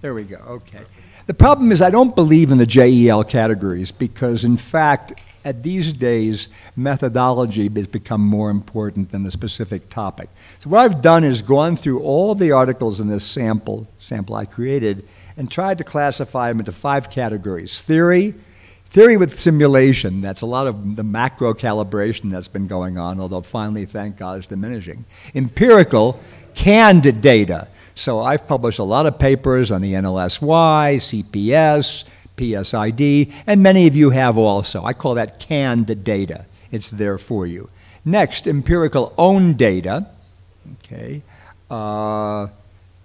There we go, okay. The problem is I don't believe in the JEL categories because, in fact, at these days, methodology has become more important than the specific topic. So what I've done is gone through all the articles in this sample, sample I created, and tried to classify them into five categories. Theory, theory with simulation, that's a lot of the macro calibration that's been going on, although finally, thank God, is diminishing. Empirical, canned data. So I've published a lot of papers on the NLSY, CPS, PSID, and many of you have also. I call that canned data. It's there for you. Next, empirical own data. Okay. Uh,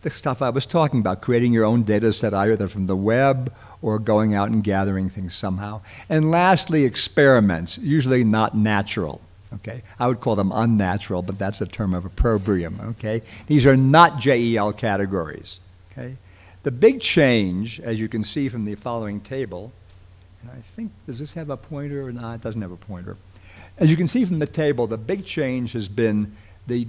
the stuff I was talking about, creating your own data set either from the web or going out and gathering things somehow. And lastly, experiments, usually not natural. Okay, I would call them unnatural, but that's a term of opprobrium. Okay, these are not JEL categories. Okay, the big change, as you can see from the following table, and I think does this have a pointer or not? It doesn't have a pointer. As you can see from the table, the big change has been the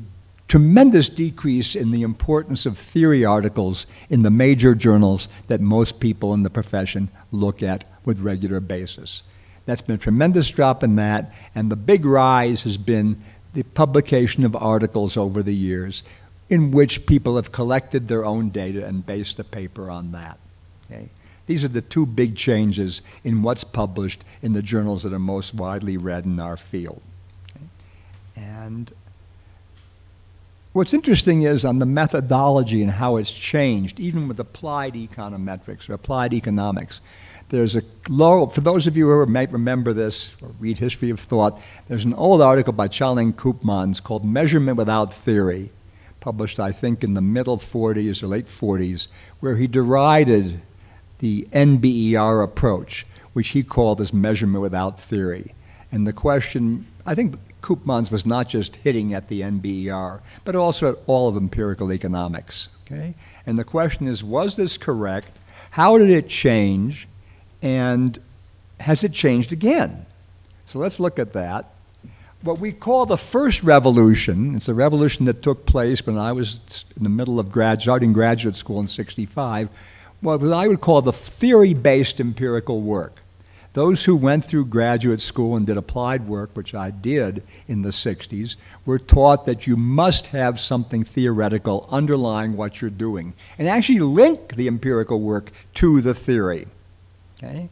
tremendous decrease in the importance of theory articles in the major journals that most people in the profession look at with regular basis. That's been a tremendous drop in that, and the big rise has been the publication of articles over the years in which people have collected their own data and based the paper on that. Okay? These are the two big changes in what's published in the journals that are most widely read in our field. Okay? And What's interesting is on the methodology and how it's changed, even with applied econometrics or applied economics. There's a low, for those of you who might remember this or read History of Thought, there's an old article by Tjalling Koopmans called Measurement Without Theory, published, I think, in the middle 40s or late 40s, where he derided the NBER approach, which he called as measurement without theory. And the question, I think Koopmans was not just hitting at the NBER, but also at all of empirical economics. Okay? And the question is, was this correct? How did it change? And has it changed again? So let's look at that. What we call the first revolution, it's a revolution that took place when I was in the middle of grad, starting graduate school in 65, what I would call the theory-based empirical work. Those who went through graduate school and did applied work, which I did in the 60s, were taught that you must have something theoretical underlying what you're doing and actually link the empirical work to the theory. Okay?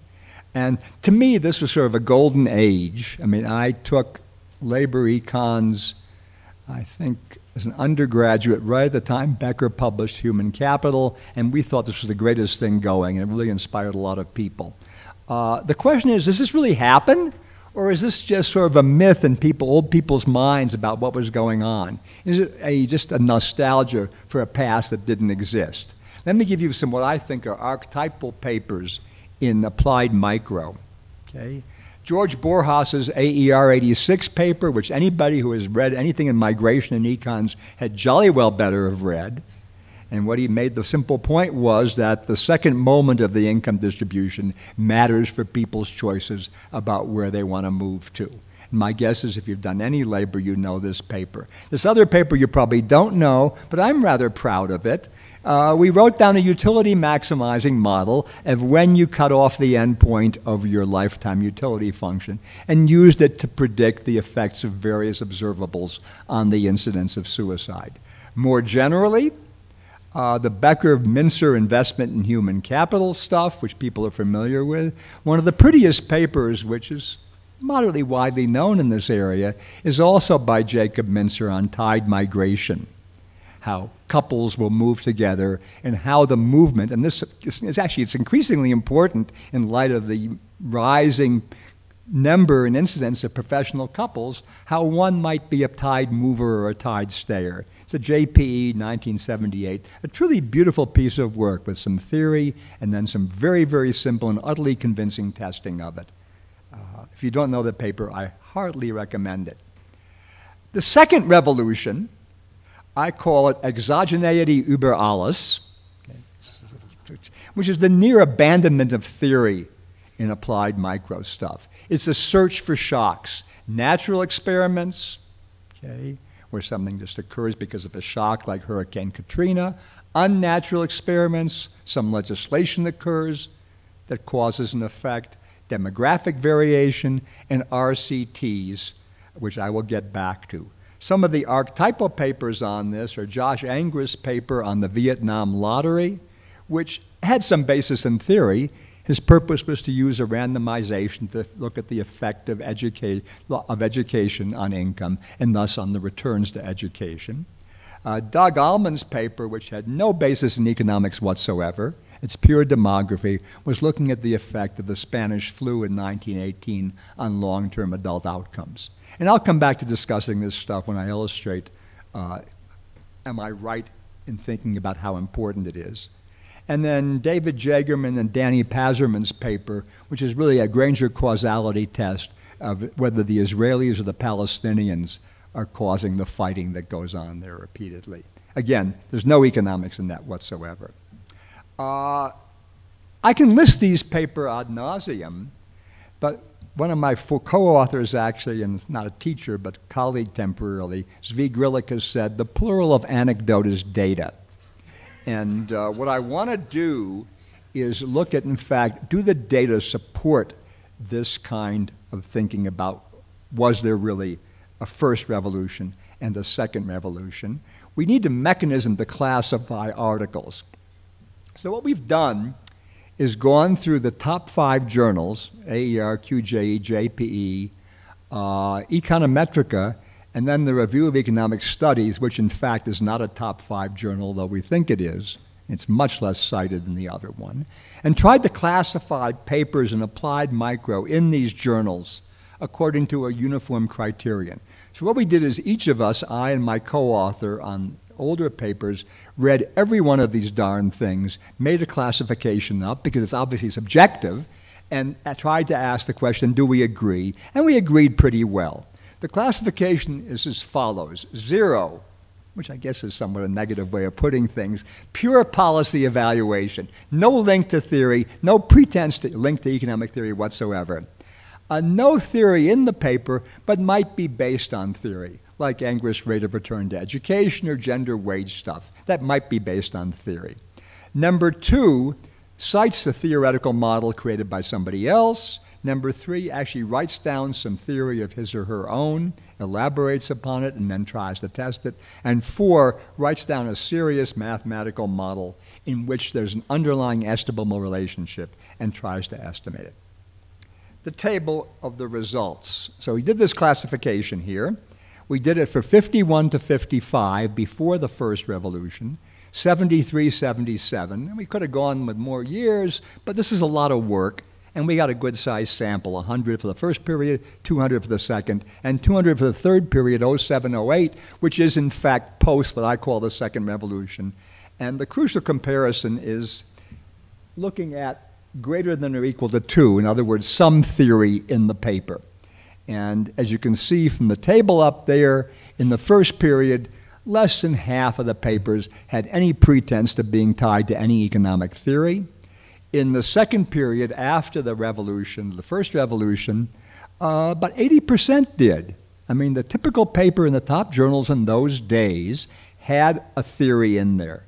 And to me, this was sort of a golden age. I mean, I took labor econs, I think, as an undergraduate right at the time Becker published Human Capital, and we thought this was the greatest thing going, and it really inspired a lot of people. Uh, the question is, does this really happen? Or is this just sort of a myth in people, old people's minds about what was going on? Is it a, just a nostalgia for a past that didn't exist? Let me give you some what I think are archetypal papers in applied micro. Okay? George Borjas's AER 86 paper, which anybody who has read anything in migration and econs had jolly well better have read. And what he made the simple point was that the second moment of the income distribution matters for people's choices about where they want to move to. And my guess is if you've done any labor, you know this paper. This other paper you probably don't know, but I'm rather proud of it. Uh, we wrote down a utility maximizing model of when you cut off the endpoint of your lifetime utility function and used it to predict the effects of various observables on the incidence of suicide. More generally, uh, the Becker Mincer investment in human capital stuff, which people are familiar with. One of the prettiest papers, which is moderately widely known in this area, is also by Jacob Mincer on tied migration. How couples will move together and how the movement, and this is actually, it's increasingly important in light of the rising number and incidence of professional couples, how one might be a tied mover or a tied stayer. It's a JPE 1978, a truly beautiful piece of work with some theory and then some very, very simple and utterly convincing testing of it. Uh, if you don't know the paper, I heartily recommend it. The second revolution, I call it exogeneity über alles, which is the near abandonment of theory in applied micro stuff. It's a search for shocks, natural experiments, okay, where something just occurs because of a shock like Hurricane Katrina, unnatural experiments, some legislation occurs that causes an effect, demographic variation, and RCTs, which I will get back to. Some of the archetypal papers on this are Josh Angrist's paper on the Vietnam lottery, which had some basis in theory, his purpose was to use a randomization to look at the effect of, educa of education on income and thus on the returns to education. Uh, Doug Almond's paper, which had no basis in economics whatsoever, it's pure demography, was looking at the effect of the Spanish flu in 1918 on long term adult outcomes. And I'll come back to discussing this stuff when I illustrate uh, am I right in thinking about how important it is. And then David Jagerman and Danny Paserman's paper, which is really a Granger causality test of whether the Israelis or the Palestinians are causing the fighting that goes on there repeatedly. Again, there's no economics in that whatsoever. Uh, I can list these paper ad nauseum, but one of my co-authors actually, and not a teacher, but colleague temporarily, Zvi has said, the plural of anecdote is data. And uh, what I want to do is look at, in fact, do the data support this kind of thinking about was there really a first revolution and a second revolution? We need a mechanism to classify articles. So what we've done is gone through the top five journals, AER, QJE, JPE, uh, Econometrica, and then the Review of Economic Studies, which in fact is not a top five journal, though we think it is. It's much less cited than the other one. And tried to classify papers in applied micro in these journals according to a uniform criterion. So what we did is each of us, I and my co-author on older papers, read every one of these darn things, made a classification up because it's obviously subjective, and tried to ask the question, do we agree? And we agreed pretty well. The classification is as follows zero, which I guess is somewhat a negative way of putting things, pure policy evaluation, no link to theory, no pretense to link to economic theory whatsoever. Uh, no theory in the paper, but might be based on theory like English rate of return to education or gender wage stuff. That might be based on theory. Number two, cites a theoretical model created by somebody else. Number three, actually writes down some theory of his or her own, elaborates upon it, and then tries to test it. And four, writes down a serious mathematical model in which there's an underlying estimable relationship and tries to estimate it. The table of the results. So he did this classification here. We did it for 51 to 55 before the first revolution, 73, 77. And we could have gone with more years, but this is a lot of work. And we got a good sized sample 100 for the first period, 200 for the second, and 200 for the third period, 07, 08, which is in fact post what I call the second revolution. And the crucial comparison is looking at greater than or equal to 2, in other words, some theory in the paper. And as you can see from the table up there, in the first period, less than half of the papers had any pretense to being tied to any economic theory. In the second period, after the revolution, the first revolution, uh, about 80% did. I mean, the typical paper in the top journals in those days had a theory in there,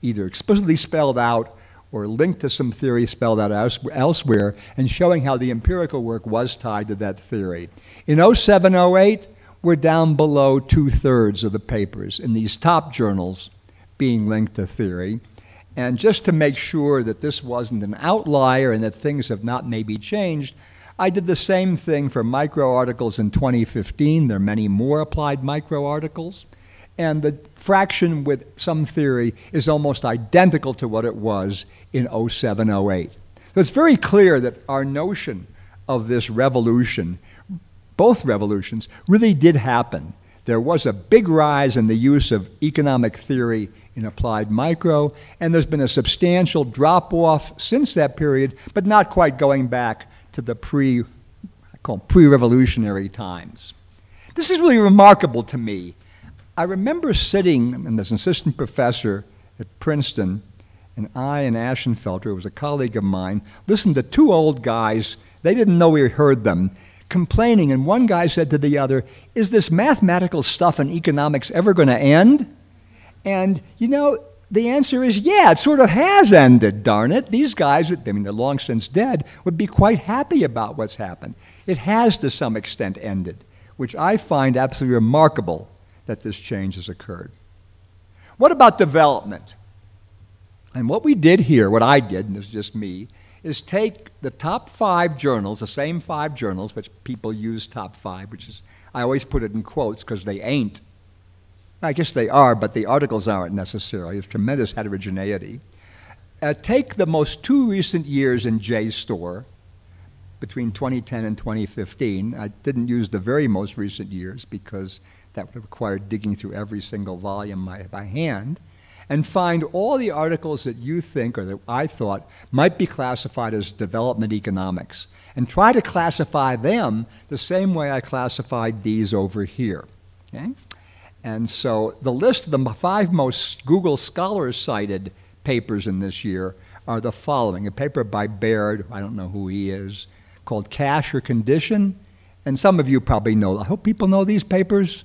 either explicitly spelled out or linked to some theory spelled out elsewhere and showing how the empirical work was tied to that theory. In 07, 08, we're down below two thirds of the papers in these top journals being linked to theory. And just to make sure that this wasn't an outlier and that things have not maybe changed, I did the same thing for micro articles in 2015. There are many more applied micro articles and the fraction with some theory is almost identical to what it was in 07, 08. So it's very clear that our notion of this revolution, both revolutions, really did happen. There was a big rise in the use of economic theory in applied micro, and there's been a substantial drop off since that period, but not quite going back to the pre, I call pre-revolutionary times. This is really remarkable to me I remember sitting as an assistant professor at Princeton, and I and Ashenfelter, who was a colleague of mine, listened to two old guys. They didn't know we heard them complaining, and one guy said to the other, Is this mathematical stuff in economics ever going to end? And, you know, the answer is yeah, it sort of has ended, darn it. These guys, I mean, they're long since dead, would be quite happy about what's happened. It has to some extent ended, which I find absolutely remarkable that this change has occurred. What about development? And what we did here, what I did, and this is just me, is take the top five journals, the same five journals, which people use top five, which is, I always put it in quotes because they ain't. I guess they are, but the articles aren't necessarily. There's tremendous heterogeneity. Uh, take the most two recent years in JSTOR, between 2010 and 2015. I didn't use the very most recent years because that would require digging through every single volume by, by hand and find all the articles that you think or that I thought might be classified as development economics and try to classify them the same way I classified these over here. Okay? And so the list of the five most Google Scholars cited papers in this year are the following. A paper by Baird, I don't know who he is, called Cash or Condition. And some of you probably know. I hope people know these papers.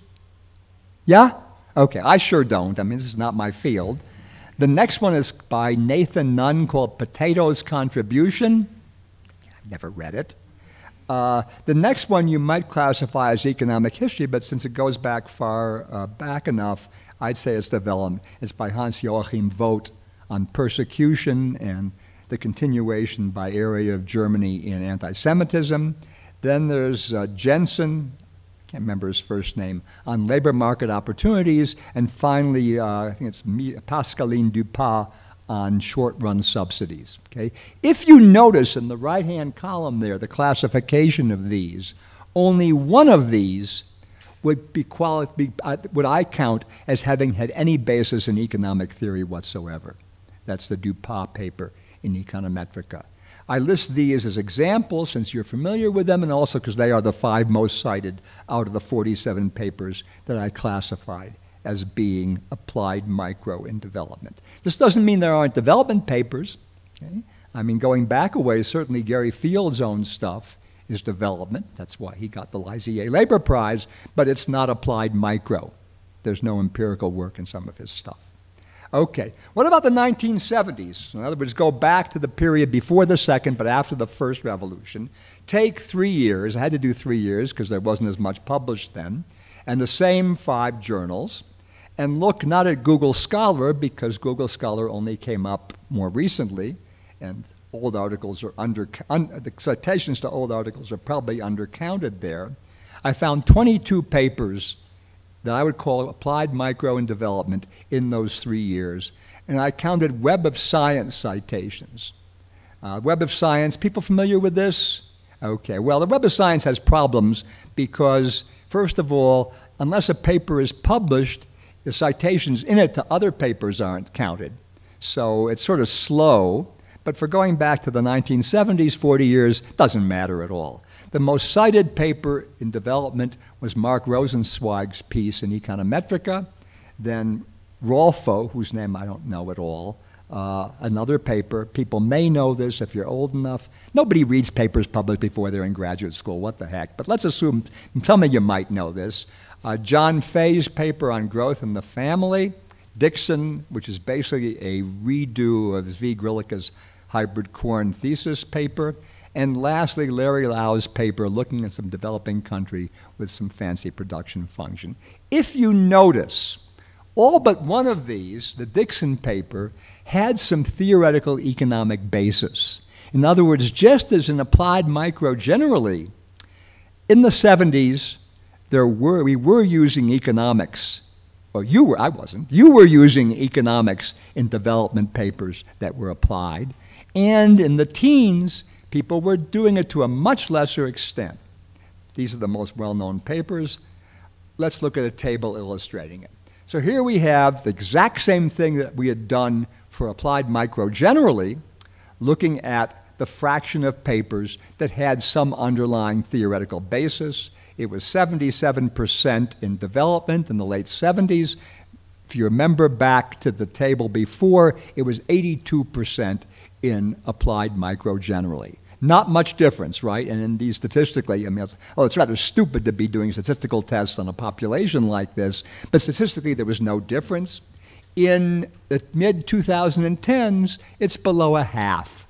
Yeah? Okay, I sure don't. I mean, this is not my field. The next one is by Nathan Nunn called Potatoes Contribution. I've never read it. Uh, the next one you might classify as economic history, but since it goes back far uh, back enough, I'd say it's development. It's by Hans Joachim Voth on persecution and the continuation by area of Germany in anti Semitism. Then there's uh, Jensen, can't remember his first name, on labor market opportunities, and finally, uh, I think it's Pascaline Dupas on short-run subsidies. Okay? If you notice in the right-hand column there, the classification of these, only one of these would be, quali- be uh, would I count as having had any basis in economic theory whatsoever. That's the Dupas paper in Econometrica. I list these as examples since you're familiar with them and also because they are the five most cited out of the 47 papers that I classified as being applied micro in development. This doesn't mean there aren't development papers. Okay? I mean, going back a ways, certainly Gary Fields' own stuff is development. That's why he got the Lisier Labor Prize, but it's not applied micro. There's no empirical work in some of his stuff. Okay, what about the 1970s? In other words, go back to the period before the second but after the first revolution. Take three years, I had to do three years because there wasn't as much published then, and the same five journals, and look not at Google Scholar because Google Scholar only came up more recently, and old articles are under, un, the citations to old articles are probably undercounted there. I found 22 papers that I would call applied micro and development in those three years. And I counted Web of Science citations. Uh, Web of Science, people familiar with this? Okay, well, the Web of Science has problems because, first of all, unless a paper is published, the citations in it to other papers aren't counted. So it's sort of slow, but for going back to the 1970s, 40 years, doesn't matter at all. The most cited paper in development was Mark Rosenzweig's piece in Econometrica, then Rolfo, whose name I don't know at all, uh, another paper. People may know this if you're old enough. Nobody reads papers published before they're in graduate school. What the heck? But let's assume some of you might know this. Uh, John Fay's paper on growth in the family. Dixon, which is basically a redo of Zvi Griliches hybrid corn thesis paper. And lastly, Larry Lau's paper looking at some developing country with some fancy production function. If you notice, all but one of these, the Dixon paper, had some theoretical economic basis. In other words, just as in applied micro generally, in the 70s, there were, we were using economics. Well, you were, I wasn't. You were using economics in development papers that were applied. And in the teens, People were doing it to a much lesser extent. These are the most well known papers. Let's look at a table illustrating it. So here we have the exact same thing that we had done for applied micro generally, looking at the fraction of papers that had some underlying theoretical basis. It was 77% in development in the late 70s. If you remember back to the table before, it was 82% in applied micro generally. Not much difference, right? And indeed, statistically, I mean, it's, oh, it's rather stupid to be doing statistical tests on a population like this, but statistically, there was no difference. In the mid 2010s, it's below a half.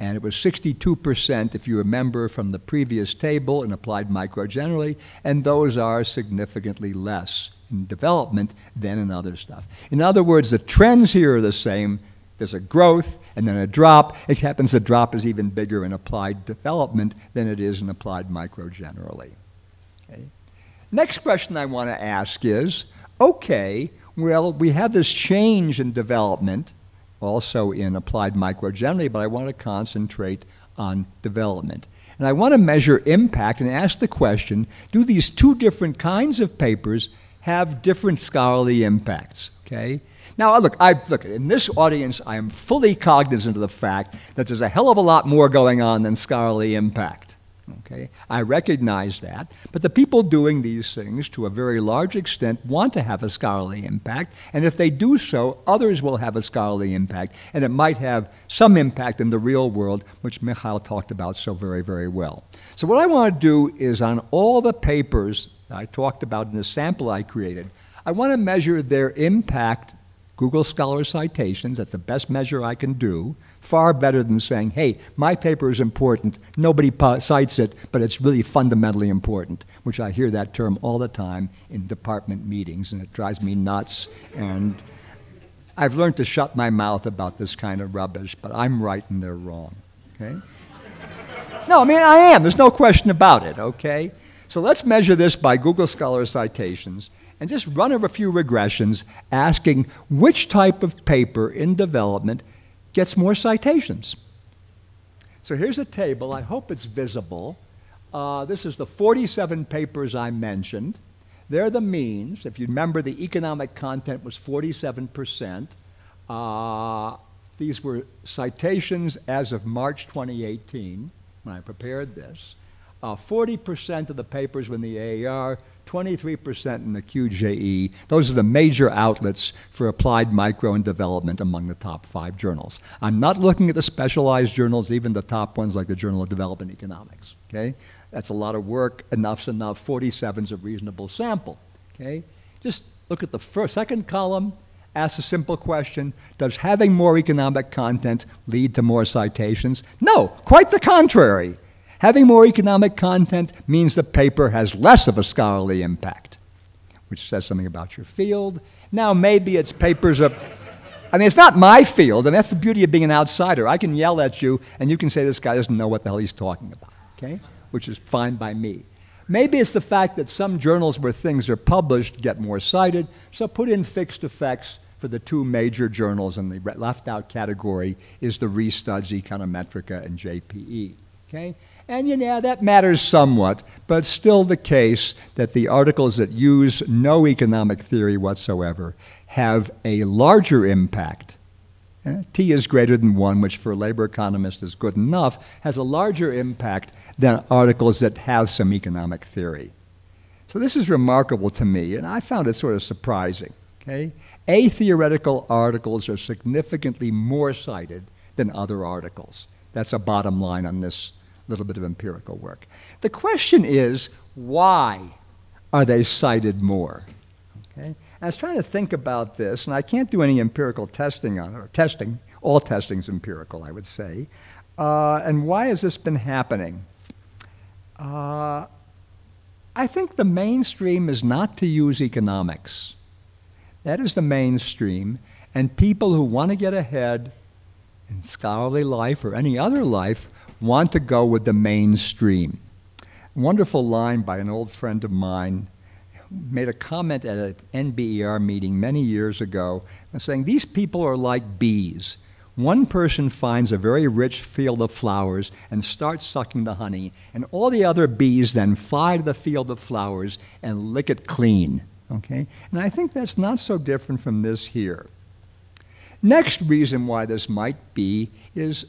And it was 62%, if you remember from the previous table, in applied micro generally, and those are significantly less in development than in other stuff. In other words, the trends here are the same, there's a growth and then a drop. It happens the drop is even bigger in applied development than it is in applied micro generally. Okay. Next question I want to ask is, okay, well, we have this change in development, also in applied micro generally, but I want to concentrate on development. And I want to measure impact and ask the question do these two different kinds of papers have different scholarly impacts? Okay? Now, look, I, look, in this audience, I am fully cognizant of the fact that there's a hell of a lot more going on than scholarly impact. Okay? I recognize that. But the people doing these things, to a very large extent, want to have a scholarly impact. And if they do so, others will have a scholarly impact. And it might have some impact in the real world, which Michal talked about so very, very well. So, what I want to do is on all the papers I talked about in the sample I created, I want to measure their impact Google Scholar citations, that's the best measure I can do, far better than saying, hey, my paper is important, nobody cites it, but it's really fundamentally important, which I hear that term all the time in department meetings, and it drives me nuts. And I've learned to shut my mouth about this kind of rubbish, but I'm right and they're wrong, okay? no, I mean, I am, there's no question about it, okay? So let's measure this by Google Scholar citations and just run over a few regressions asking which type of paper in development gets more citations. So here's a table. I hope it's visible. Uh, this is the 47 papers I mentioned. They're the means. If you remember, the economic content was 47%. Uh, these were citations as of March 2018 when I prepared this. 40% uh, of the papers were in the AER, 23% in the QJE. Those are the major outlets for applied micro and development among the top five journals. I'm not looking at the specialized journals, even the top ones like the Journal of Development Economics. Okay? That's a lot of work. Enough's enough. 47 is a reasonable sample. Okay? Just look at the first, second column, ask a simple question Does having more economic content lead to more citations? No, quite the contrary. Having more economic content means the paper has less of a scholarly impact, which says something about your field. Now, maybe it's papers of, I mean, it's not my field, and that's the beauty of being an outsider. I can yell at you, and you can say this guy doesn't know what the hell he's talking about, okay? Which is fine by me. Maybe it's the fact that some journals where things are published get more cited, so put in fixed effects for the two major journals in the left out category is the Restuds Econometrica and JPE. Okay? And you know, that matters somewhat, but still the case that the articles that use no economic theory whatsoever have a larger impact. Eh, T is greater than 1, which for a labor economist is good enough, has a larger impact than articles that have some economic theory. So this is remarkable to me, and I found it sort of surprising. Okay? A theoretical articles are significantly more cited than other articles. That's a bottom line on this little bit of empirical work. The question is, why are they cited more? Okay? I was trying to think about this, and I can't do any empirical testing on it, or testing. All testing is empirical, I would say. Uh, and why has this been happening? Uh, I think the mainstream is not to use economics. That is the mainstream, and people who want to get ahead in scholarly life or any other life want to go with the mainstream. wonderful line by an old friend of mine made a comment at an NBER meeting many years ago saying, These people are like bees. One person finds a very rich field of flowers and starts sucking the honey, and all the other bees then fly to the field of flowers and lick it clean. Okay? And I think that's not so different from this here. Next reason why this might be is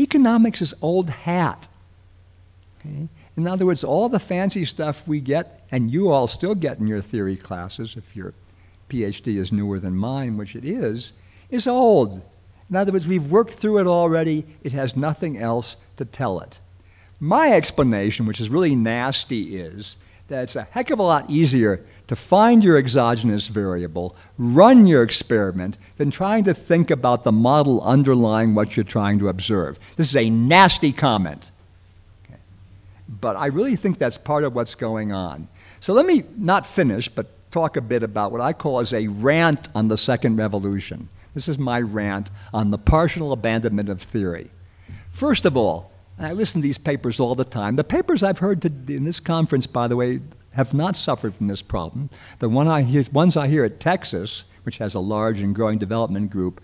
Economics is old hat. Okay? In other words, all the fancy stuff we get, and you all still get in your theory classes, if your PhD is newer than mine, which it is, is old. In other words, we've worked through it already, it has nothing else to tell it. My explanation, which is really nasty, is that it's a heck of a lot easier to find your exogenous variable, run your experiment, than trying to think about the model underlying what you're trying to observe. This is a nasty comment. Okay. But I really think that's part of what's going on. So let me not finish, but talk a bit about what I call as a rant on the second revolution. This is my rant on the partial abandonment of theory. First of all, I listen to these papers all the time. The papers I've heard to, in this conference, by the way, have not suffered from this problem. The one I hear, ones I hear at Texas, which has a large and growing development group,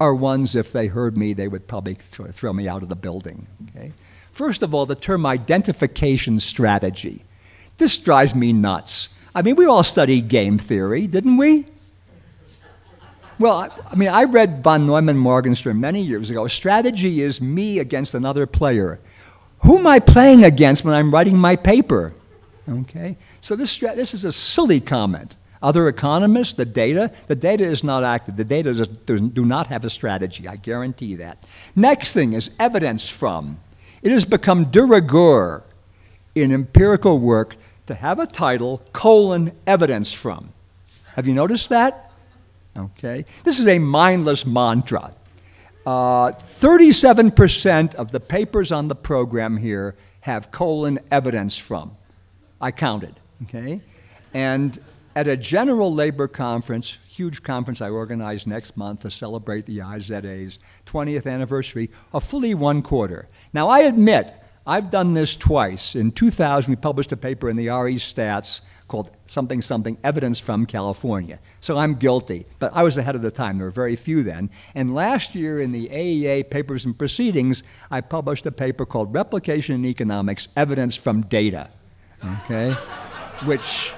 are ones, if they heard me, they would probably th- throw me out of the building. Okay? First of all, the term identification strategy. This drives me nuts. I mean, we all studied game theory, didn't we? Well, I, mean, I read von Neumann Morgenstern many years ago. Strategy is me against another player. Who am I playing against when I'm writing my paper? Okay? So this, this is a silly comment. Other economists, the data, the data is not active. The data does, do not have a strategy. I guarantee that. Next thing is evidence from. It has become de rigueur in empirical work to have a title, colon, evidence from. Have you noticed that? Okay. This is a mindless mantra. Uh, 37% of the papers on the program here have colon evidence from. I counted, okay? And at a general labor conference, huge conference I organize next month to celebrate the IZA's 20th anniversary, a fully one quarter. Now, I admit, I've done this twice. In 2000, we published a paper in the RE Stats called something something evidence from California. So I'm guilty, but I was ahead of the time. There were very few then. And last year in the AEA Papers and Proceedings, I published a paper called Replication in Economics Evidence from Data. Okay? (laughs) Which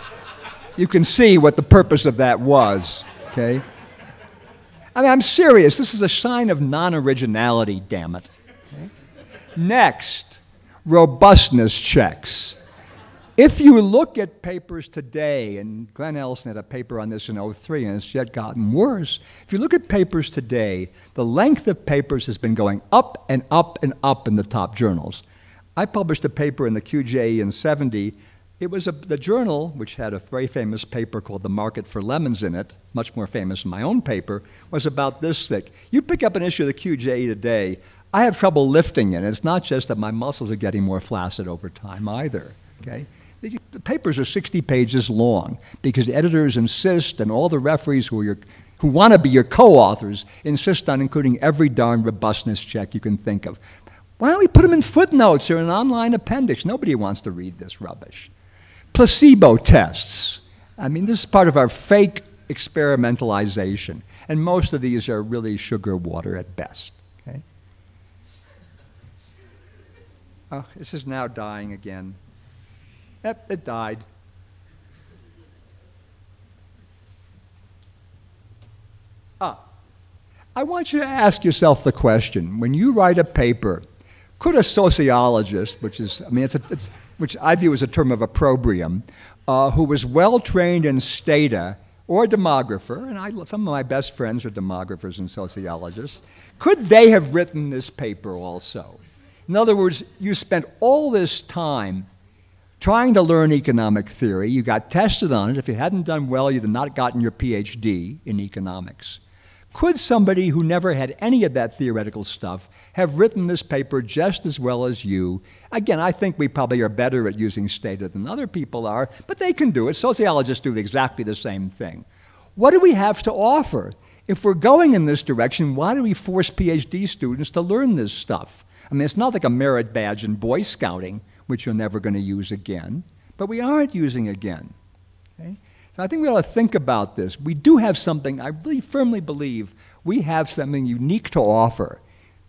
you can see what the purpose of that was. Okay? I mean, I'm serious. This is a sign of non originality, damn it. Okay? Next, robustness checks. If you look at papers today, and Glenn Ellison had a paper on this in 03, and it's yet gotten worse. If you look at papers today, the length of papers has been going up and up and up in the top journals. I published a paper in the QJE in 70. It was a, the journal, which had a very famous paper called The Market for Lemons in it, much more famous than my own paper, was about this thick. You pick up an issue of the QJE today, I have trouble lifting it. It's not just that my muscles are getting more flaccid over time either. Okay? The, the papers are 60 pages long because editors insist, and all the referees who, are your, who want to be your co authors insist on including every darn robustness check you can think of. Why don't we put them in footnotes or an online appendix? Nobody wants to read this rubbish. Placebo tests. I mean, this is part of our fake experimentalization, and most of these are really sugar water at best. Okay? Oh, this is now dying again. Yep, it died. Ah, I want you to ask yourself the question when you write a paper, could a sociologist, which is, I mean, it's, a, it's which I view as a term of opprobrium, uh, who was well trained in stata or a demographer, and I, some of my best friends are demographers and sociologists, could they have written this paper also? In other words, you spent all this time trying to learn economic theory. You got tested on it. If you hadn't done well, you'd have not gotten your PhD in economics. Could somebody who never had any of that theoretical stuff have written this paper just as well as you? Again, I think we probably are better at using stata than other people are, but they can do it. Sociologists do exactly the same thing. What do we have to offer? If we're going in this direction, why do we force PhD students to learn this stuff? I mean, it's not like a merit badge in Boy Scouting which you're never going to use again, but we aren't using again. Okay? So I think we ought to think about this. We do have something, I really firmly believe we have something unique to offer.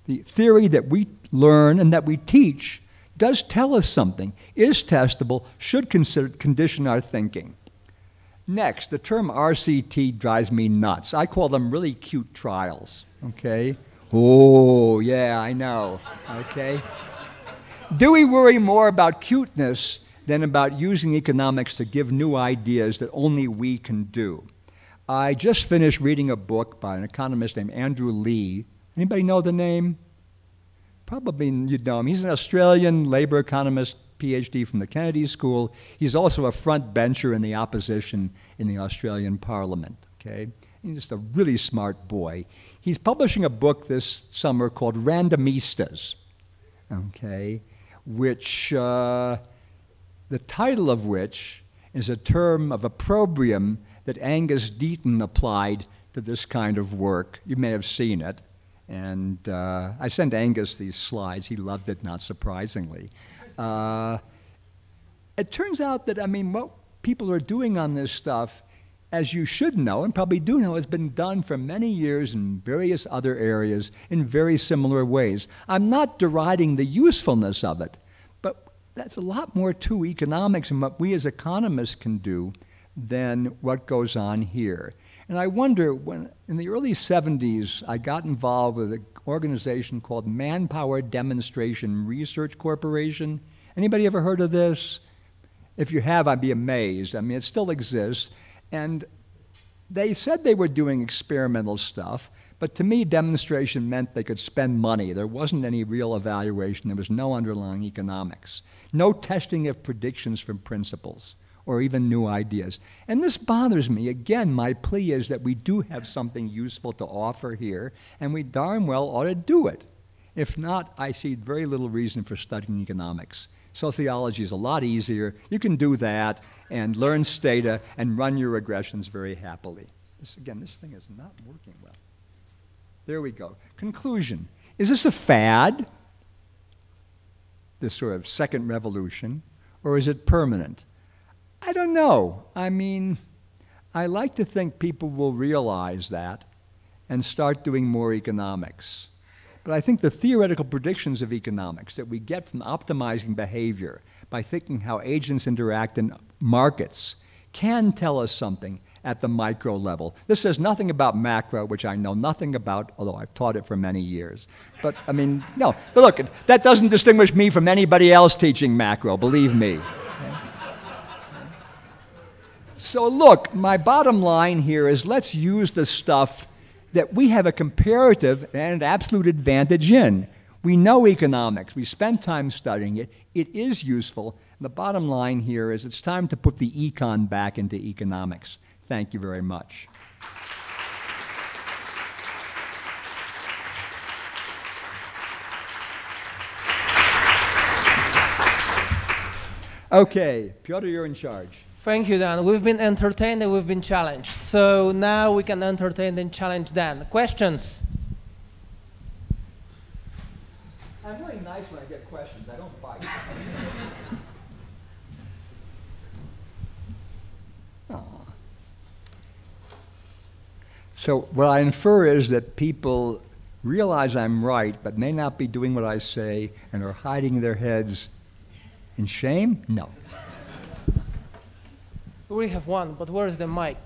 The theory that we learn and that we teach does tell us something, is testable, should consider, condition our thinking. Next, the term RCT drives me nuts. I call them really cute trials, okay? Oh, yeah, I know, okay? Do we worry more about cuteness than about using economics to give new ideas that only we can do? I just finished reading a book by an economist named Andrew Leigh. Anybody know the name? Probably you'd know him. He's an Australian labor economist, PhD from the Kennedy School. He's also a front bencher in the opposition in the Australian Parliament. Okay, just a really smart boy. He's publishing a book this summer called Randomistas. Okay, which uh, the title of which is a term of opprobrium that Angus Deaton applied to this kind of work. You may have seen it. And uh, I sent Angus these slides. He loved it, not surprisingly. Uh, it turns out that, I mean, what people are doing on this stuff, as you should know and probably do know, has been done for many years in various other areas in very similar ways. I'm not deriding the usefulness of it, but that's a lot more to economics and what we as economists can do than what goes on here. And I wonder, when in the early 70s, I got involved with an organization called Manpower Demonstration Research Corporation. Anybody ever heard of this? If you have, I'd be amazed. I mean, it still exists. And they said they were doing experimental stuff, but to me, demonstration meant they could spend money. There wasn't any real evaluation, there was no underlying economics, no testing of predictions from principles or even new ideas. And this bothers me. Again, my plea is that we do have something useful to offer here, and we darn well ought to do it. If not, I see very little reason for studying economics. Sociology is a lot easier. You can do that and learn stata and run your regressions very happily. This, again, this thing is not working well. There we go. Conclusion. Is this a fad, this sort of second revolution, or is it permanent? I don't know. I mean, I like to think people will realize that and start doing more economics. But I think the theoretical predictions of economics that we get from optimizing behavior by thinking how agents interact in markets can tell us something at the micro level. This says nothing about macro, which I know nothing about, although I've taught it for many years. But I mean, no. But look, that doesn't distinguish me from anybody else teaching macro, believe me. So, look, my bottom line here is let's use the stuff that we have a comparative and an absolute advantage in. We know economics, we spend time studying it, it is useful. And the bottom line here is it's time to put the econ back into economics. Thank you very much. Okay, Piotr, you're in charge. Thank you, Dan. We've been entertained and we've been challenged. So now we can entertain and challenge Dan. Questions? I'm really nice when I get questions. I don't fight. (laughs) So what I infer is that people realize I'm right, but may not be doing what I say and are hiding their heads in shame? No. We have one, but where's the mic?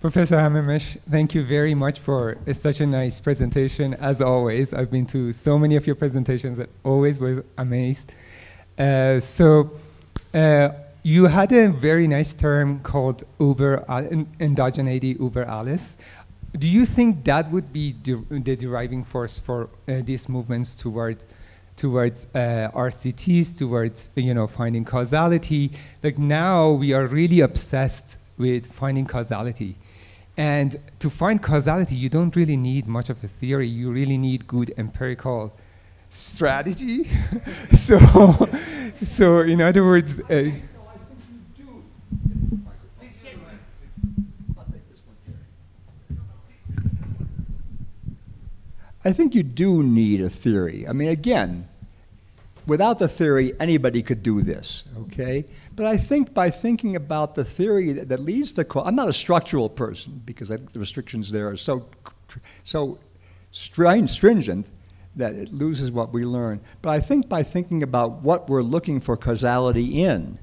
Professor Hamermesh, thank you very much for such a nice presentation. As always, I've been to so many of your presentations that always was amazed. Uh, so uh, you had a very nice term called Uber uh, endogeneity Uber alles. Do you think that would be the deriving force for uh, these movements towards towards uh, RCTs, towards you know finding causality? Like now we are really obsessed with finding causality. And to find causality, you don't really need much of a theory. You really need good empirical strategy. (laughs) so, so in other words, uh, I think you do need a theory. I mean, again, without the theory, anybody could do this, okay? But I think by thinking about the theory that, that leads to, I'm not a structural person because I, the restrictions there are so, so stringent that it loses what we learn. But I think by thinking about what we're looking for causality in,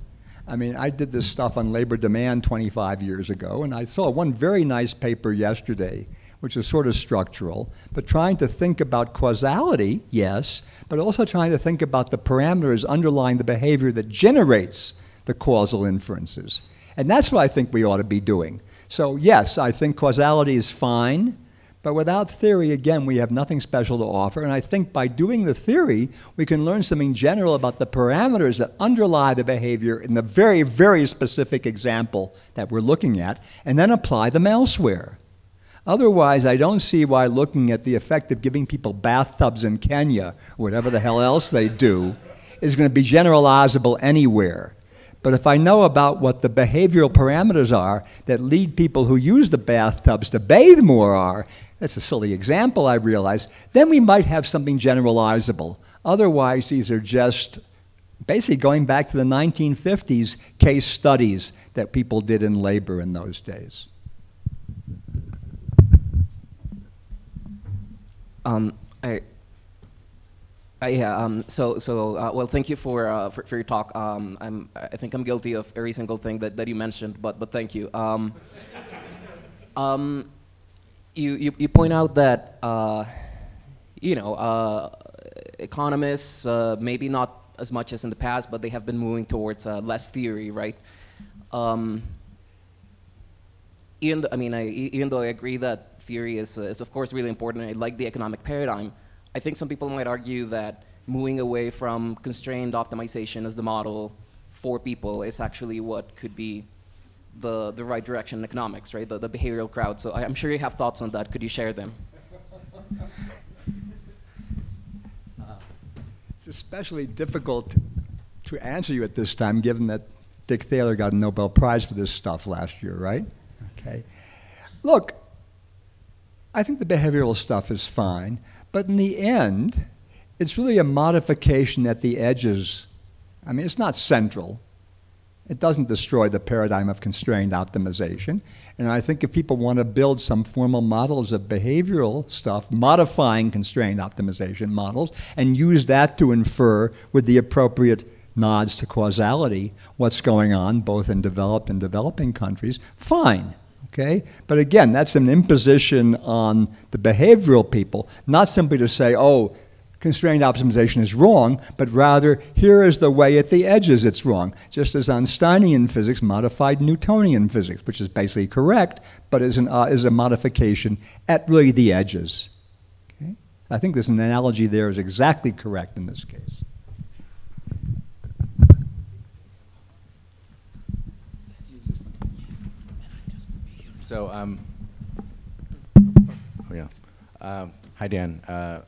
I mean, I did this stuff on labor demand 25 years ago, and I saw one very nice paper yesterday which is sort of structural, but trying to think about causality, yes, but also trying to think about the parameters underlying the behavior that generates the causal inferences. And that's what I think we ought to be doing. So, yes, I think causality is fine, but without theory, again, we have nothing special to offer. And I think by doing the theory, we can learn something general about the parameters that underlie the behavior in the very, very specific example that we're looking at, and then apply them elsewhere. Otherwise, I don't see why looking at the effect of giving people bathtubs in Kenya, whatever the hell else they do, is going to be generalizable anywhere. But if I know about what the behavioral parameters are that lead people who use the bathtubs to bathe more are, that's a silly example, I realize, then we might have something generalizable. Otherwise, these are just basically going back to the 1950s case studies that people did in labor in those days. Um, I, yeah. Um, so, so uh, well, thank you for, uh, for, for your talk. Um, I'm, I think I'm guilty of every single thing that, that you mentioned, but but thank you. Um, um, you, you you point out that uh, you know uh, economists uh, maybe not as much as in the past, but they have been moving towards less theory, right? Um, even I mean, I, even though I agree that theory is, is of course really important, I like the economic paradigm. I think some people might argue that moving away from constrained optimization as the model for people is actually what could be the, the right direction in economics, right? The, the behavioral crowd. So I, am sure you have thoughts on that. Could you share them? Uh, (laughs) it's especially difficult to answer you at this time, given that Dick Thaler got a Nobel Prize for this stuff last year, right? Okay. Look, I think the behavioral stuff is fine. But in the end, it's really a modification at the edges. I mean, it's not central. It doesn't destroy the paradigm of constrained optimization. And I think if people want to build some formal models of behavioral stuff, modifying constrained optimization models, and use that to infer with the appropriate nods to causality what's going on both in developed and developing countries, fine. Okay? But again, that's an imposition on the behavioral people, not simply to say, oh, constrained optimization is wrong, but rather, here is the way at the edges it's wrong. Just as Einsteinian physics modified Newtonian physics, which is basically correct, but is, an, uh, is a modification at really the edges. Okay? I think this analogy there is exactly correct in this case. So, um, oh yeah. Um, hi, Dan. Uh,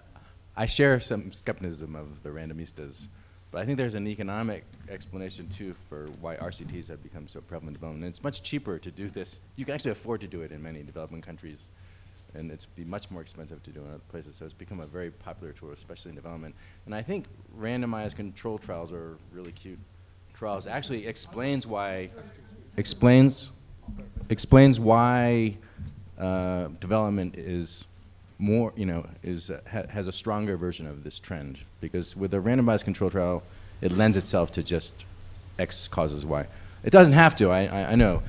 I share some skepticism of the randomistas, but I think there's an economic explanation too for why RCTs have become so prevalent in development. And it's much cheaper to do this. You can actually afford to do it in many developing countries, and it's be much more expensive to do in other places. So it's become a very popular tool, especially in development. And I think randomized control trials are really cute trials. Actually, explains why explains explains why uh, development is more, you know, is, uh, ha has a stronger version of this trend. Because with a randomized control trial, it lends itself to just X causes Y. It doesn't have to, I, I, I know.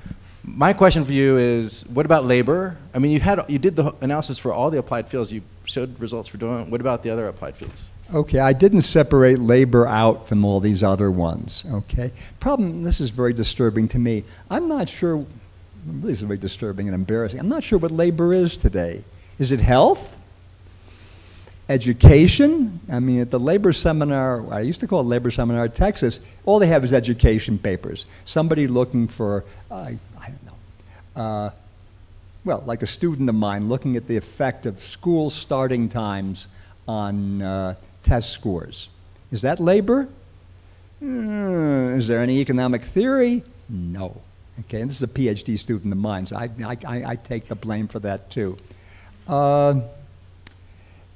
My question for you is, what about labor? I mean, you, had, you did the analysis for all the applied fields. You showed results for doing What about the other applied fields? Okay, I didn't separate labor out from all these other ones, okay? Problem, this is very disturbing to me. I'm not sure really is very disturbing and embarrassing. I'm not sure what labor is today. Is it health? Education? I mean, at the labor seminar, I used to call it labor seminar Texas, all they have is education papers. Somebody looking for, uh, I don't know, uh, well, like a student of mine looking at the effect of school starting times on uh, test scores. Is that labor? Mm, is there any economic theory? No. Okay, and this is a PhD student of mine, so I, I, I take the blame for that too. Uh,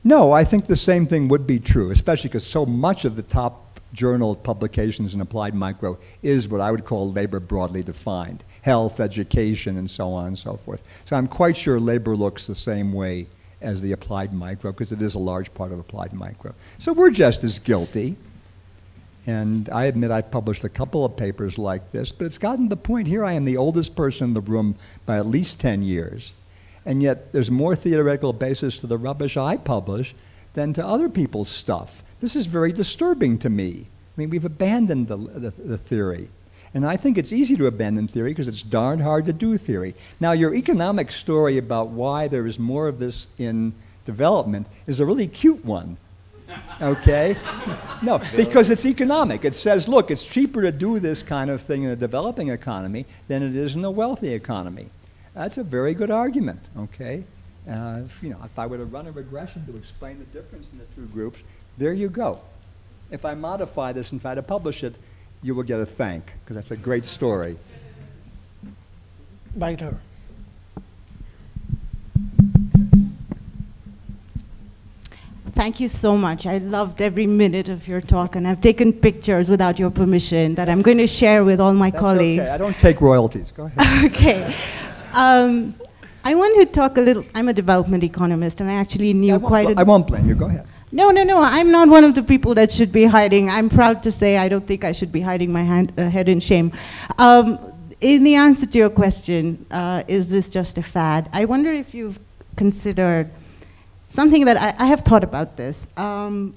no, I think the same thing would be true, especially because so much of the top journal publications in applied micro is what I would call labor broadly defined health, education, and so on and so forth. So I'm quite sure labor looks the same way as the applied micro because it is a large part of applied micro. So we're just as guilty. And I admit I've published a couple of papers like this, but it's gotten to the point here I am the oldest person in the room by at least 10 years. And yet there's more theoretical basis to the rubbish I publish than to other people's stuff. This is very disturbing to me. I mean, we've abandoned the, the, the theory. And I think it's easy to abandon theory because it's darn hard to do theory. Now, your economic story about why there is more of this in development is a really cute one okay? No, because it's economic. It says, look, it's cheaper to do this kind of thing in a developing economy than it is in a wealthy economy. That's a very good argument, okay? Uh, you know, if I were to run a regression to explain the difference in the two groups, there you go. If I modify this and try to publish it, you will get a thank, because that's a great story. Back there. Thank you so much. I loved every minute of your talk, and I've taken pictures without your permission that I'm going to share with all my That's colleagues. okay. I don't take royalties. Go ahead. (laughs) okay. Um, I want to talk a little. I'm a development economist, and I actually knew I quite bl- I won't blame you. Go ahead. no, no, no. I'm not one of the people that should be hiding. I'm proud to say I don't think I should be hiding my hand, uh, head in shame. Um, in the answer to your question, uh, is this just a fad? I wonder if you've considered something that I, I have thought about this. Um,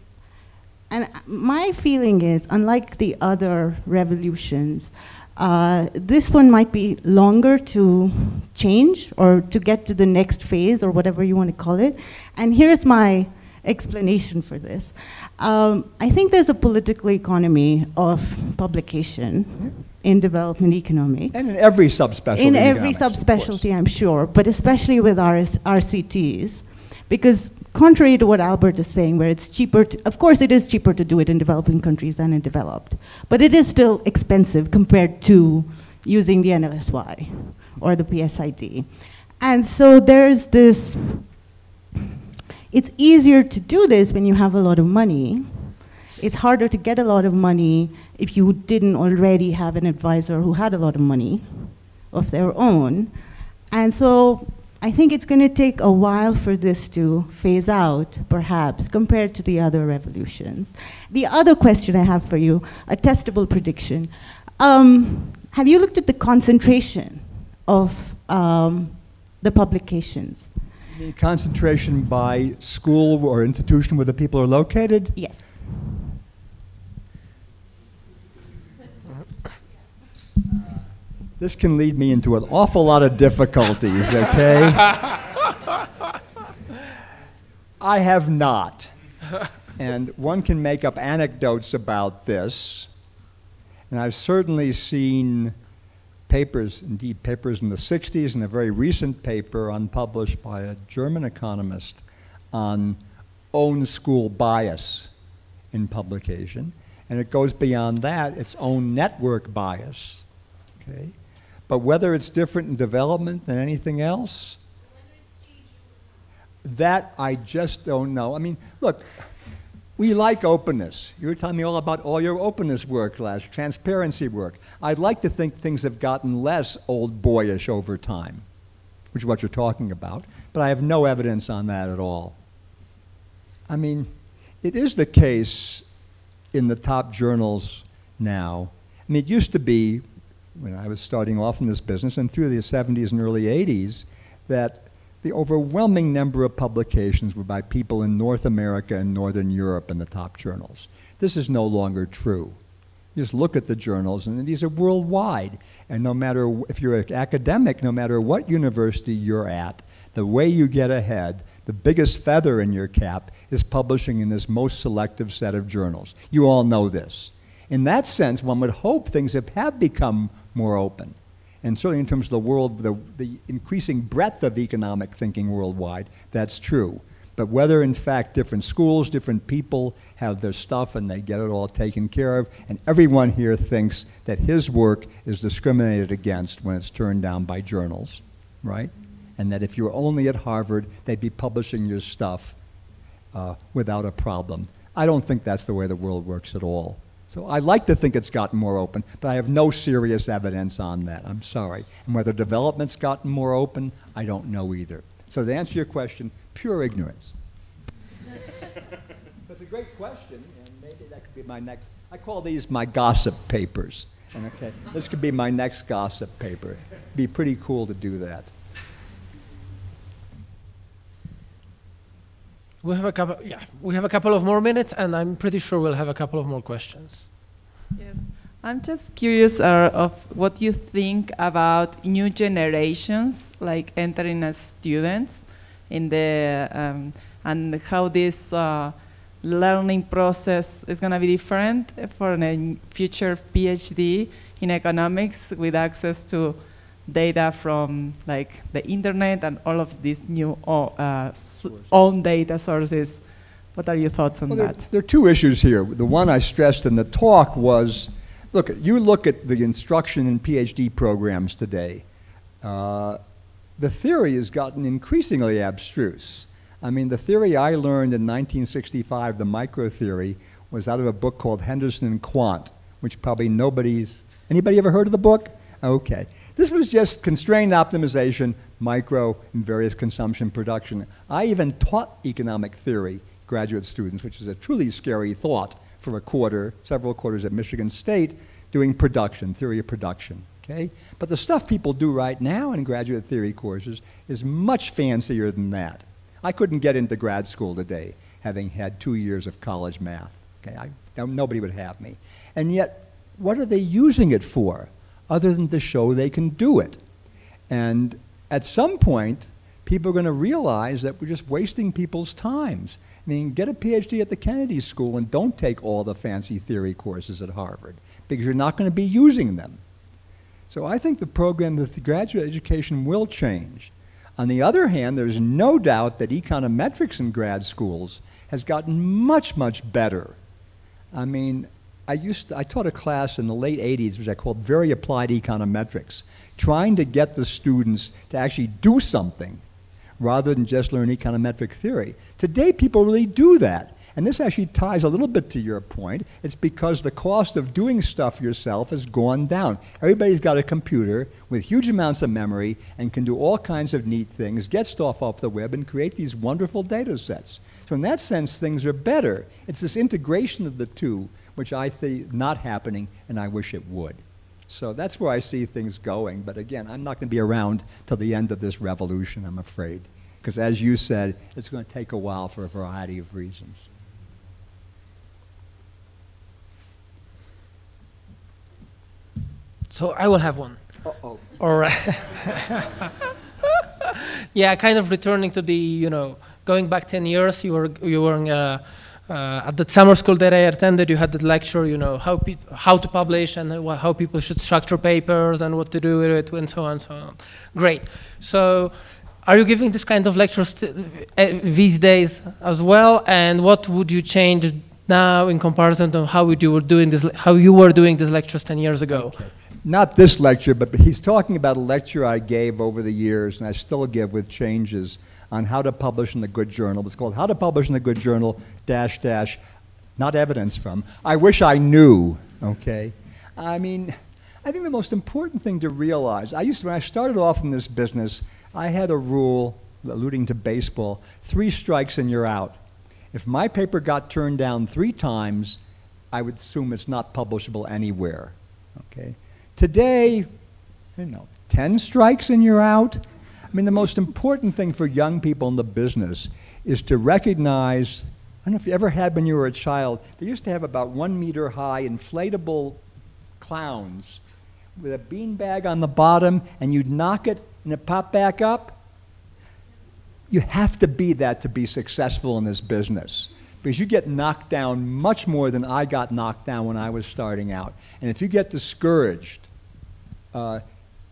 and my feeling is, unlike the other revolutions, uh, this one might be longer to change or to get to the next phase or whatever you want to call it. And here's my explanation for this. Um, I think there's a political economy of publication in development economics. And in every subspecialty. In every subspecialty, I'm sure, but especially with RS, RCTs, because contrary to what Albert is saying, where it's cheaper, to, of course, it is cheaper to do it in developing countries than in developed, but it is still expensive compared to using the NLSY or the PSID. And so there's this, it's easier to do this when you have a lot of money. It's harder to get a lot of money if you didn't already have an advisor who had a lot of money of their own. And so I think it's going to take a while for this to phase out, perhaps, compared to the other revolutions. The other question I have for you, a testable prediction. Um, have you looked at the concentration of um, the publications? Concentration by school or institution where the people are located? Yes. This can lead me into an awful lot of difficulties, okay? (laughs) I have not. And one can make up anecdotes about this. And I've certainly seen papers, indeed papers in the 60s, and a very recent paper unpublished by a German economist on own school bias in publication. And it goes beyond that, its own network bias. Okay? But whether it's different in development than anything else, that I just don't know. I mean, look, we like openness. You were telling me all about all your openness work last, transparency work. I'd like to think things have gotten less old boyish over time, which is what you're talking about, but I have no evidence on that at all. I mean, it is the case in the top journals now. I mean, it used to be, when I was starting off in this business and through the 70s and early 80s, that the overwhelming number of publications were by people in North America and Northern Europe in the top journals. This is no longer true. Just look at the journals, and these are worldwide. And no matter if you're an academic, no matter what university you're at, the way you get ahead, the biggest feather in your cap is publishing in this most selective set of journals. You all know this. In that sense, one would hope things have, have become more open. And certainly in terms of the world, the, the increasing breadth of economic thinking worldwide, that's true. But whether in fact different schools, different people have their stuff and they get it all taken care of, and everyone here thinks that his work is discriminated against when it's turned down by journals, right? And that if you're only at Harvard, they'd be publishing your stuff uh, without a problem. I don't think that's the way the world works at all. So I like to think it's gotten more open, but I have no serious evidence on that. I'm sorry. And whether development's gotten more open, I don't know either. So to answer your question, pure ignorance. (laughs) That's a great question, and maybe that could be my next. I call these my gossip papers. Okay, this could be my next gossip paper. It'd be pretty cool to do that. We have a couple. Yeah, we have a couple of more minutes, and I'm pretty sure we'll have a couple of more questions. Yes, I'm just curious uh, of what you think about new generations, like entering as students, in the um, and how this uh, learning process is going to be different for a future PhD in economics with access to data from like the internet and all of these new uh, s- own data sources. What are your thoughts on Well, there, that? there are two issues here. The one I stressed in the talk was look, you look at the instruction in PhD programs today, uh, the theory has gotten increasingly abstruse. I mean, the theory I learned in 1965, the micro theory, was out of a book called Henderson and Quandt, which probably nobody's. Anybody ever heard of the book? Okay. This was just constrained optimization, micro, and various consumption production. I even taught economic theory graduate students, which is a truly scary thought for a quarter, several quarters at Michigan State, doing production, theory of production. Okay? But the stuff people do right now in graduate theory courses is much fancier than that. I couldn't get into grad school today having had two years of college math. Okay? I, nobody would have me. And yet, what are they using it for other than to show they can do it? And at some point, people are going to realize that we're just wasting people's times. I mean, get a PhD at the Kennedy School and don't take all the fancy theory courses at Harvard because you're not going to be using them. So I think the program, the graduate education will change. On the other hand, there's no doubt that econometrics in grad schools has gotten much, much better. I mean, I used to, I taught a class in the late 80s which I called very applied econometrics, trying to get the students to actually do something rather than just learn econometric theory. Today people really do that. And this actually ties a little bit to your point. It's because the cost of doing stuff yourself has gone down. Everybody's got a computer with huge amounts of memory and can do all kinds of neat things, get stuff off the web, and create these wonderful data sets. So in that sense, things are better. It's this integration of the two which I see not happening, and I wish it would. So that's where I see things going. But again, I'm not going to be around till the end of this revolution, I'm afraid. Because as you said, it's going to take a while for a variety of reasons. So I will have one. Uh-oh. All right. (laughs) yeah, kind of returning to the, you know, going back 10 years, you were, you were uh, uh, at the summer school that I attended, you had the lecture, you know, how, how to publish and how people should structure papers and what to do with it and so on and so on. Great. So are you giving this kind of lectures uh, these days as well? And what would you change now in comparison to how would you were doing this, how you were doing these lectures 10 years ago? Not this lecture, but he's talking about a lecture I gave over the years, and I still give with changes on how to publish in a good journal. It's called How to Publish in a Good Journal, dash, dash, not evidence from. I wish I knew, okay? I mean, I think the most important thing to realize, I used to, when I started off in this business, I had a rule, alluding to baseball, three strikes and you're out. If my paper got turned down three times, I would assume it's not publishable anywhere, okay? Today, you know, 10 strikes and you're out. I mean, the most important thing for young people in the business is to recognize. I don't know if you ever had when you were a child, they used to have about one meter high inflatable clowns with a beanbag on the bottom, and you'd knock it and it popped back up. You have to be that to be successful in this business because you get knocked down much more than I got knocked down when I was starting out. And if you get discouraged, uh,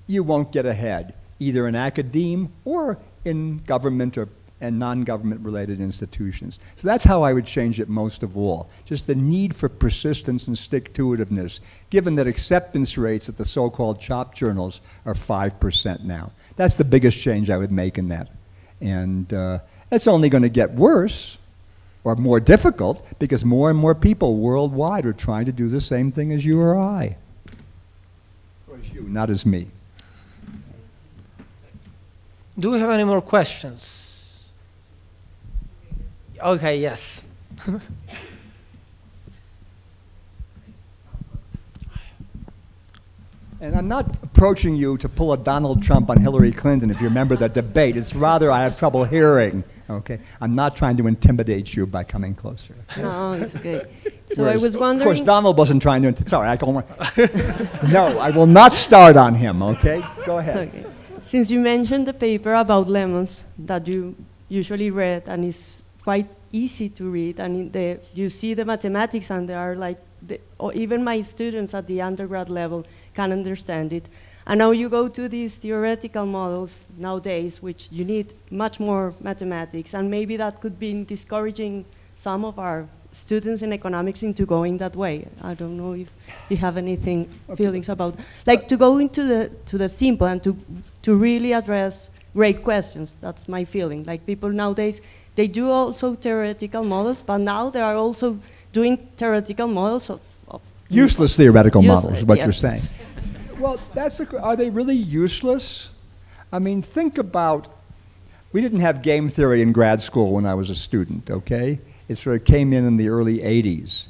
you won't get ahead, either in academe or in government or and non-government related institutions. So that's how I would change it most of all. Just the need for persistence and stick-to-itiveness, given that acceptance rates at the so-called CHOP journals are 5% now. That's the biggest change I would make in that. And uh, it's only going to get worse or more difficult because more and more people worldwide are trying to do the same thing as you or I. Or as you, not as me. Do we have any more questions? Okay, yes. (laughs) And I'm not approaching you to pull a Donald Trump on Hillary Clinton if you remember the debate. It's rather I have trouble hearing. Okay? I'm not trying to intimidate you by coming closer. No, it's okay. So Whereas, I was wondering. Of course, Donald wasn't trying to. Sorry, I don't want. (laughs) no, I will not start on him. Okay, go ahead. Okay. Since you mentioned the paper about lemons that you usually read and it's quite easy to read, and in the, you see the mathematics and they are like, the, or even my students at the undergrad level can understand it. And now you go to these theoretical models nowadays, which you need much more mathematics, and maybe that could be discouraging some of our students in economics into going that way. I don't know if you have anything feelings about like to go into the to the simple and to to really address great questions. That's my feeling. Like people nowadays, they do also theoretical models, but now they are also doing theoretical models of, of Useless theoretical Useless, models is what yes. you're saying. (laughs) Well, that's a, are they really useless? I mean, think about. We didn't have game theory in grad school when I was a student. Okay, it sort of came in in the early '80s.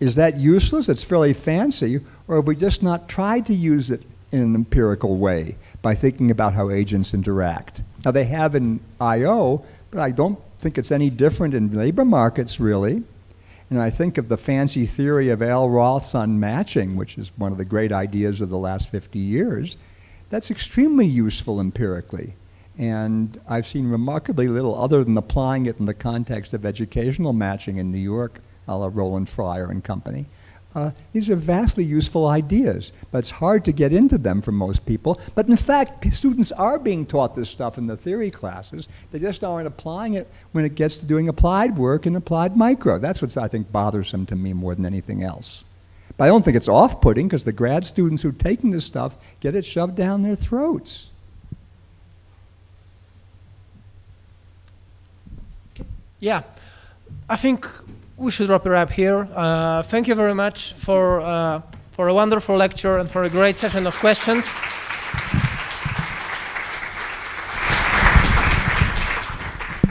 Is that useless? It's fairly fancy, or have we just not tried to use it in an empirical way by thinking about how agents interact? Now they have in I/O, but I don't think it's any different in labor markets really. And I think of the fancy theory of Al Roth's unmatching, which is one of the great ideas of the last 50 years. That's extremely useful empirically. And I've seen remarkably little other than applying it in the context of educational matching in New York, a la Roland Fryer and company. Uh, these are vastly useful ideas, but it's hard to get into them for most people. But in fact, students are being taught this stuff in the theory classes. They just aren't applying it when it gets to doing applied work and applied micro. That's what's, I think, bothersome to me more than anything else. But I don't think it's off putting because the grad students who are taking this stuff get it shoved down their throats. Yeah, I think we should wrap it up here. Uh, thank you very much for, uh, for a wonderful lecture and for a great session of questions.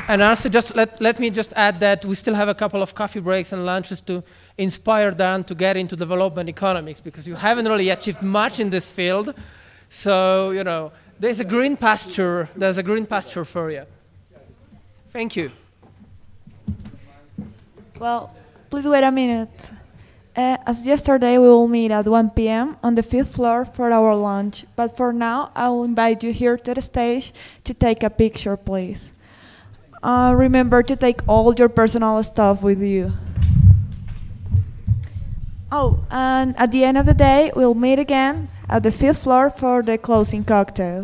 And also, just let, let me just add that we still have a couple of coffee breaks and lunches to inspire Dan to get into development economics because you haven't really achieved much in this field. So, you know, there's a green pasture, there's a green pasture for you. Thank you. Well, please wait a minute. Uh, as yesterday, we will meet at 1 p.m. on the fifth floor for our lunch. But for now, I will invite you here to the stage to take a picture, please. Uh, remember to take all your personal stuff with you. Oh, and at the end of the day, we'll meet again at the fifth floor for the closing cocktail.